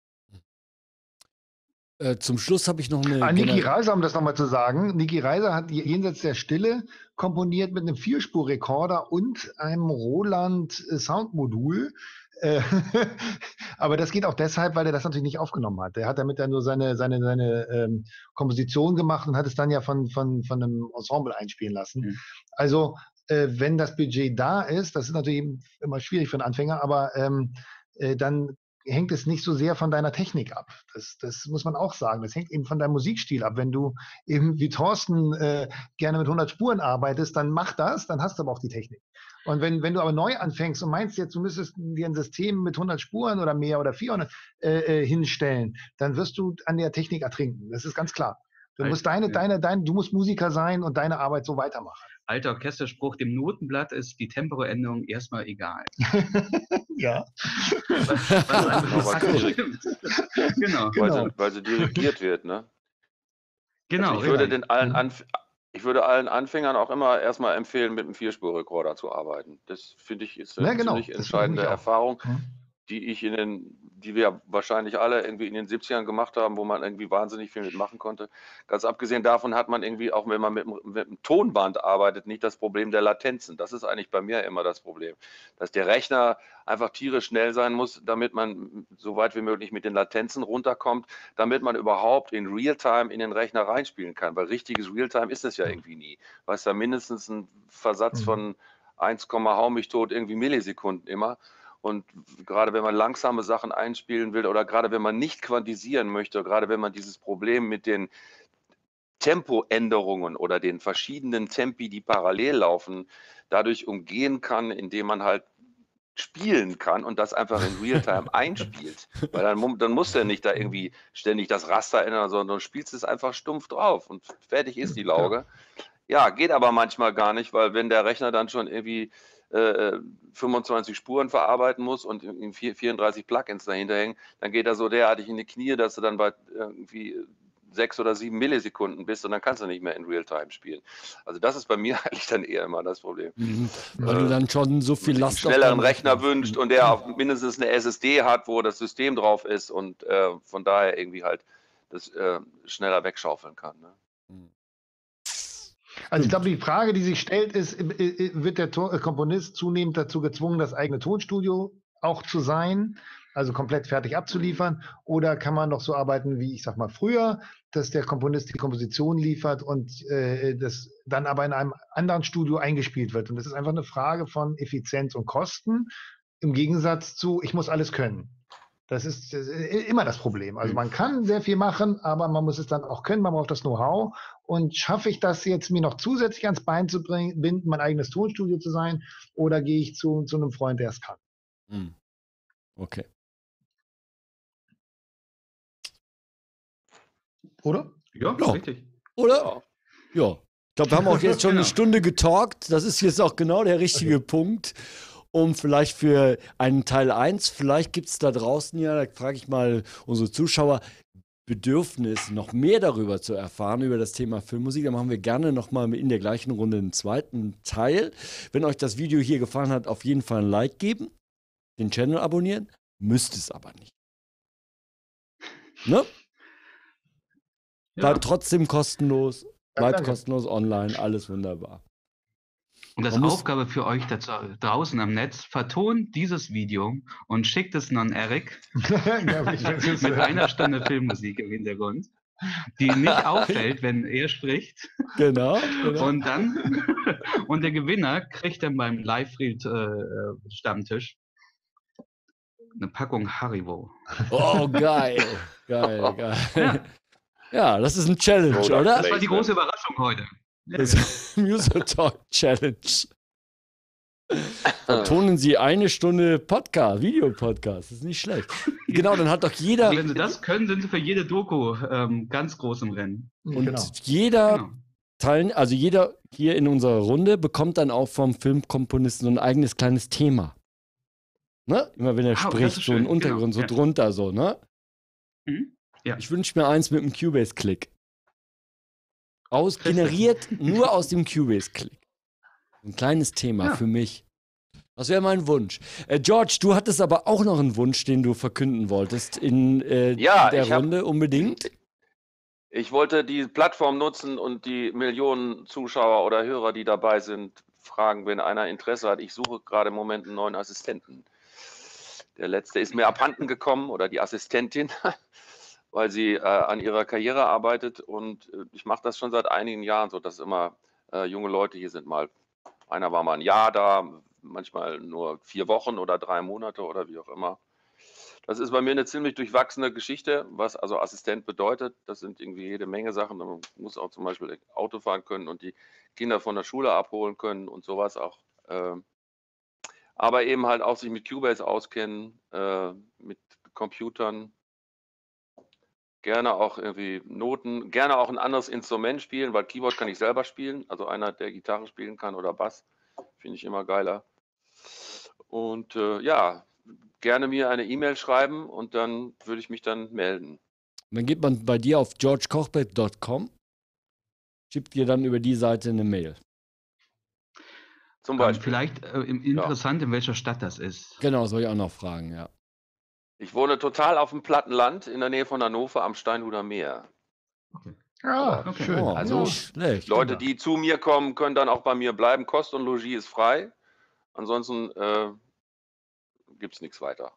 Äh, zum Schluss habe ich noch eine. Ah, Niki Reiser, um das nochmal zu sagen, Niki Reiser hat jenseits der Stille komponiert mit einem Vierspurrekorder und einem Roland äh, Soundmodul. Äh, Aber das geht auch deshalb, weil er das natürlich nicht aufgenommen hat. Er hat damit dann nur seine, seine, seine ähm, Komposition gemacht und hat es dann ja von, von, von einem Ensemble einspielen lassen. Mhm. Also, äh, wenn das Budget da ist, das ist natürlich immer schwierig für einen Anfänger, aber ähm, äh, dann hängt es nicht so sehr von deiner Technik ab. Das, das muss man auch sagen. Das hängt eben von deinem Musikstil ab. Wenn du eben wie Thorsten äh, gerne mit 100 Spuren arbeitest, dann mach das, dann hast du aber auch die Technik. Und wenn, wenn du aber neu anfängst und meinst jetzt, du müsstest dir ein System mit 100 Spuren oder mehr oder 400 äh, äh, hinstellen, dann wirst du an der Technik ertrinken. Das ist ganz klar. Du musst deine, deine, deine, du musst Musiker sein und deine Arbeit so weitermachen. Alter Orchesterspruch, dem Notenblatt ist die Tempoänderung erstmal egal. ja. Was einfach cool. stimmt. genau. Weil, Genau. sie, weil sie dirigiert wird, ne? Genau. ich würde den allen Mhm. Anf ich würde allen Anfängern auch immer erstmal empfehlen, mit einem Vierspurrekorder zu arbeiten. Das finde ich ist eine Ja, genau. entscheidende. Erfahrung, Hm? die ich in den, die wir wahrscheinlich alle irgendwie in den 70ern gemacht haben, wo man irgendwie wahnsinnig viel mitmachen konnte. Ganz abgesehen davon hat man irgendwie, auch wenn man mit, mit einem Tonband arbeitet, nicht das Problem der Latenzen. Das ist eigentlich bei mir immer das Problem. Dass der Rechner einfach tierisch schnell sein muss, damit man so weit wie möglich mit den Latenzen runterkommt, damit man überhaupt in Realtime in den Rechner reinspielen kann. Weil richtiges Realtime ist es ja irgendwie nie. Weil es da mindestens ein Versatz Mhm. von 1, hau mich tot irgendwie Millisekunden immer. Und gerade wenn man langsame Sachen einspielen will oder gerade wenn man nicht quantisieren möchte, gerade wenn man dieses Problem mit den Tempoänderungen oder den verschiedenen Tempi, die parallel laufen, dadurch umgehen kann, indem man halt spielen kann und das einfach in Realtime einspielt. Weil dann, dann muss er nicht da irgendwie ständig das Raster ändern, sondern du spielst es einfach stumpf drauf und fertig ist die Lauge. Ja, geht aber manchmal gar nicht, weil wenn der Rechner dann schon irgendwie äh, 25 Spuren verarbeiten muss und in vier- 34 Plugins dahinter hängen, dann geht er so derartig in die Knie, dass du dann bei irgendwie sechs oder sieben Millisekunden bist und dann kannst du nicht mehr in Realtime spielen. Also das ist bei mir eigentlich dann eher immer das Problem. Mhm. Weil du dann schon so viel Wenn Last schnelleren Rechner wünscht und der auch mindestens eine SSD hat, wo das System drauf ist und äh, von daher irgendwie halt das äh, schneller wegschaufeln kann. Ne? Also ich glaube, die Frage, die sich stellt, ist, wird der äh, Komponist zunehmend dazu gezwungen, das eigene Tonstudio auch zu sein, also komplett fertig abzuliefern, oder kann man noch so arbeiten wie, ich sag mal, früher, dass der Komponist die Komposition liefert und äh, das dann aber in einem anderen Studio eingespielt wird. Und das ist einfach eine Frage von Effizienz und Kosten im Gegensatz zu, ich muss alles können. Das ist immer das Problem. Also man kann sehr viel machen, aber man muss es dann auch können, man braucht das Know-how. Und schaffe ich das jetzt, mir noch zusätzlich ans Bein zu bringen, binden, mein eigenes Tonstudio zu sein, oder gehe ich zu, zu einem Freund, der es kann? Mhm. Okay. Oder? Ja, Ja. richtig. Oder? Ja. Ich glaube, wir haben auch jetzt schon eine Genau. Stunde getalkt. Das ist jetzt auch genau der richtige Punkt, um vielleicht für einen Teil 1, vielleicht gibt es da draußen ja, da frage ich mal unsere Zuschauer, Bedürfnis, noch mehr darüber zu erfahren, über das Thema Filmmusik. Da machen wir gerne nochmal in der gleichen Runde einen zweiten Teil. Wenn euch das Video hier gefallen hat, auf jeden Fall ein Like geben, den Channel abonnieren, müsst es aber nicht. Ne? Ja. Bleibt trotzdem kostenlos, bleibt danke. kostenlos online, alles wunderbar. Und das muss- Aufgabe für euch da draußen am Netz, vertont dieses Video und schickt es an Eric mit äh, einer Stunde Filmmusik im Hintergrund, die nicht auffällt, wenn er spricht. Genau. genau. Und dann, und der Gewinner kriegt dann beim Live-Read-Stammtisch eine Packung Haribo. Oh, geil. Geil, geil. Ja. Ja, das ist ein Challenge, oder? Das war die große Überraschung heute. Das ist Music Talk Challenge. Vertonen Sie eine Stunde Podcast, Videopodcast. Das ist nicht schlecht. Genau, dann hat doch jeder Wenn sie das können, sind sie für jede Doku ähm, ganz groß im Rennen. und genau. jeder Genau. Teil, also jeder hier in unserer Runde bekommt dann auch vom Filmkomponisten so ein eigenes kleines Thema. Ne? Immer wenn er Ah, spricht, so ein Untergrund, genau, so ja. drunter, so, ne? Mhm. Ja. Ich wünsche mir eins mit einem Cubase-Klick. Aus, generiert nur aus dem Cubase-Klick. Ein kleines Thema Ja. für mich. Das wäre mein Wunsch. Äh, George, du hattest aber auch noch einen Wunsch, den du verkünden wolltest in äh, Ja, der ich hab- Runde unbedingt. Ich wollte die Plattform nutzen und die Millionen Zuschauer oder Hörer, die dabei sind, fragen, wenn einer Interesse hat. Ich suche gerade im Moment einen neuen Assistenten. Der letzte ist mir abhanden gekommen oder die Assistentin, weil sie äh, an ihrer Karriere arbeitet und äh, ich mache das schon seit einigen Jahren so, dass immer äh, junge Leute hier sind. Mal einer war mal ein Jahr da, manchmal nur vier Wochen oder drei Monate oder wie auch immer. Das ist bei mir eine ziemlich durchwachsene Geschichte, was also Assistent bedeutet. Das sind irgendwie jede Menge Sachen. Man muss auch zum Beispiel Auto fahren können und die Kinder von der Schule abholen können und sowas auch. Ähm, aber eben halt auch sich mit Cubase auskennen, äh, mit Computern, gerne auch irgendwie Noten, gerne auch ein anderes Instrument spielen, weil Keyboard kann ich selber spielen. Also einer, der Gitarre spielen kann oder Bass, finde ich immer geiler. Und äh, ja, gerne mir eine E-Mail schreiben und dann würde ich mich dann melden. Dann geht man bei dir auf georgekochbeck.com, schickt dir dann über die Seite eine Mail. Zum Ähm, Beispiel. vielleicht äh, interessant, in welcher Stadt das ist. Genau, soll ich auch noch fragen, ja. Ich wohne total auf dem Plattenland in der Nähe von Hannover am Steinhuder Meer. Ja, Okay. schön. Oh, Also, schlecht. Leute, die zu mir kommen, können dann auch bei mir bleiben. Kost und Logis ist frei. Ansonsten äh, gibt es nichts weiter.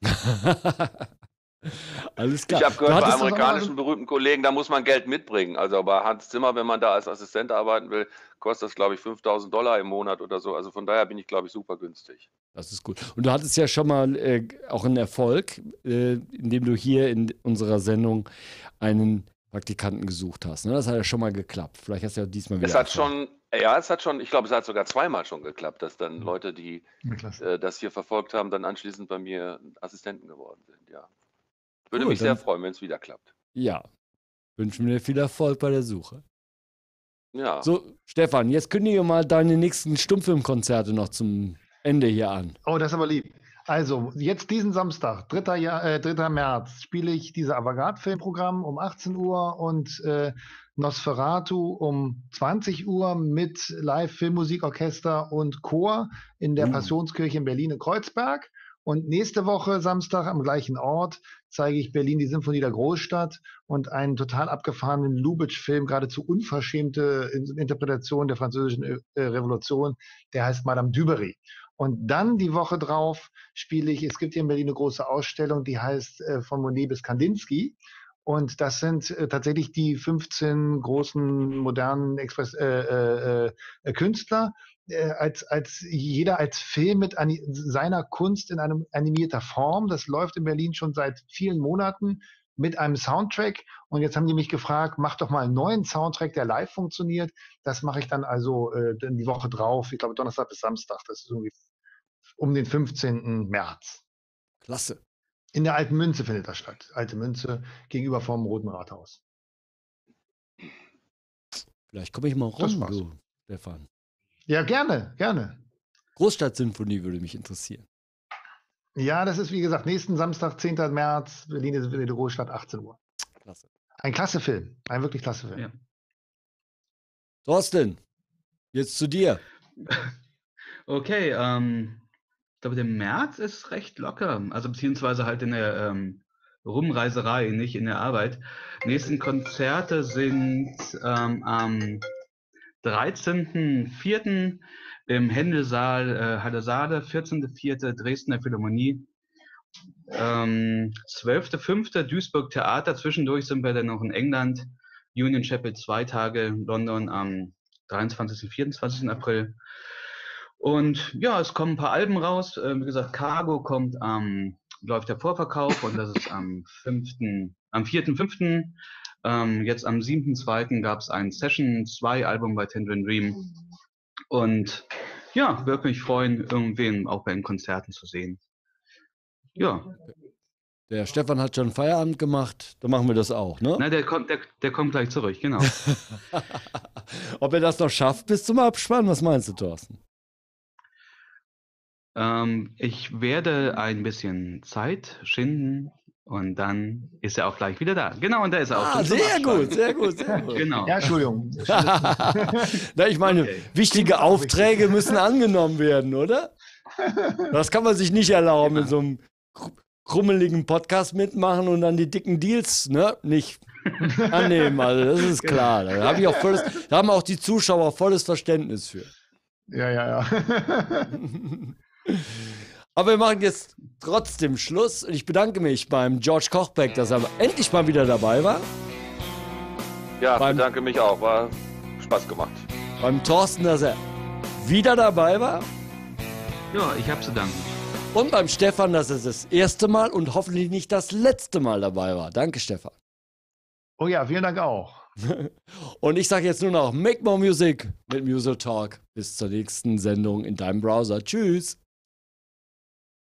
Alles klar. Ich habe gehört, bei amerikanischen berühmten Kollegen, da muss man Geld mitbringen. Also bei Hans Zimmer, wenn man da als Assistent arbeiten will, kostet das, glaube ich, 5000 Dollar im Monat oder so. Also von daher bin ich, glaube ich, super günstig. Das ist gut. Und du hattest ja schon mal äh, auch einen Erfolg, äh, indem du hier in unserer Sendung einen Praktikanten gesucht hast. Ne? Das hat ja schon mal geklappt. Vielleicht hast du ja diesmal wieder. Es hat schon, ja, es hat schon, ich glaube, es hat sogar zweimal schon geklappt, dass dann Leute, die äh, das hier verfolgt haben, dann anschließend bei mir Assistenten geworden sind, ja. Würde Cool, mich sehr freuen, wenn es wieder klappt. Ja. Wünschen wir dir viel Erfolg bei der Suche. Ja. So, Stefan, jetzt kündige mal deine nächsten Stummfilmkonzerte noch zum Ende hier an. Oh, das ist aber lieb. Also, jetzt diesen Samstag, 3. Ja, äh, 3. März, spiele ich diese Avantgarde-Filmprogramm um 18 Uhr und äh, Nosferatu um 20 Uhr mit Live-Filmmusikorchester und Chor in der Uh. Passionskirche in Berlin in Kreuzberg. Und nächste Woche Samstag am gleichen Ort zeige ich Berlin die Symphonie der Großstadt und einen total abgefahrenen Lubitsch-Film, geradezu unverschämte In- Interpretation der französischen äh, Revolution, der heißt Madame Dubarry. Und dann die Woche drauf spiele ich, es gibt hier in Berlin eine große Ausstellung, die heißt äh, von Monet bis Kandinsky. Und das sind äh, tatsächlich die 15 großen modernen Express, äh, Künstler, als, als jeder als Film mit seiner Kunst in einem animierter Form. Das läuft in Berlin schon seit vielen Monaten mit einem Soundtrack. Und jetzt haben die mich gefragt, mach doch mal einen neuen Soundtrack, der live funktioniert. Das mache ich dann also äh, die Woche drauf, ich glaube Donnerstag bis Samstag. Das ist irgendwie um den 15. März. Klasse. In der Alten Münze findet das statt. Alte Münze gegenüber vom Roten Rathaus. Vielleicht komme ich mal rum, du, Stefan. Ja, gerne, gerne. Großstadtsinfonie würde mich interessieren. Ja, das ist wie gesagt nächsten Samstag, 10. März, Berlin ist die Großstadt, 18 Uhr. Klasse. Ein klasse Film. Ein wirklich klasse Film. Ja. Thorsten, jetzt zu dir. Okay, ähm, ich glaube, der März ist recht locker. Also beziehungsweise halt in der ähm, Rumreiserei, nicht in der Arbeit. Nächsten Konzerte sind ähm, am 13.04. im Händelsaal äh, Saale, 14.04. Dresdner Philharmonie, ähm, 12.05. Duisburg Theater. Zwischendurch sind wir dann noch in England. Union Chapel zwei Tage, London am 23. und 24. April. Und ja, es kommen ein paar Alben raus. Äh, wie gesagt, Cargo kommt am, läuft der Vorverkauf und das ist am 5., am 4.5. Ähm, jetzt am 7.2. gab es ein Session 2 Album bei Tendrin Dream. Und ja, würde mich freuen, irgendwen auch bei den Konzerten zu sehen. Ja, Der Stefan hat schon Feierabend gemacht, dann machen wir das auch, ne? na, der kommt, der, der kommt gleich zurück, genau. Ob er das noch schafft bis zum Abspann, was meinst du, Thorsten? ähm, ich werde ein bisschen Zeit schinden und dann ist er auch gleich wieder da. Genau, und da ist er auch. Ah, sehr gut, sehr gut, sehr gut. Genau. Ja, Entschuldigung. Na, ich meine, Okay. wichtige Aufträge müssen angenommen werden, oder? Das kann man sich nicht erlauben, in so einem kr- krummeligen Podcast mitmachen und dann die dicken Deals ne, nicht annehmen. Also das ist klar. Da, hab ich auch volles, da haben auch die Zuschauer volles Verständnis für. Ja, ja, ja. Aber wir machen jetzt trotzdem Schluss. Und ich bedanke mich beim George Kochbeck, dass er endlich mal wieder dabei war. Ja, Beim- bedanke mich auch. War Spaß gemacht. Beim Thorsten, dass er wieder dabei war. Ja, ich habe zu danken. Und beim Stefan, dass er das erste Mal und hoffentlich nicht das letzte Mal dabei war. Danke, Stefan. Oh ja, vielen Dank auch. Und ich sage jetzt nur noch Make More Music mit Music Talk. Bis zur nächsten Sendung in deinem Browser. Tschüss.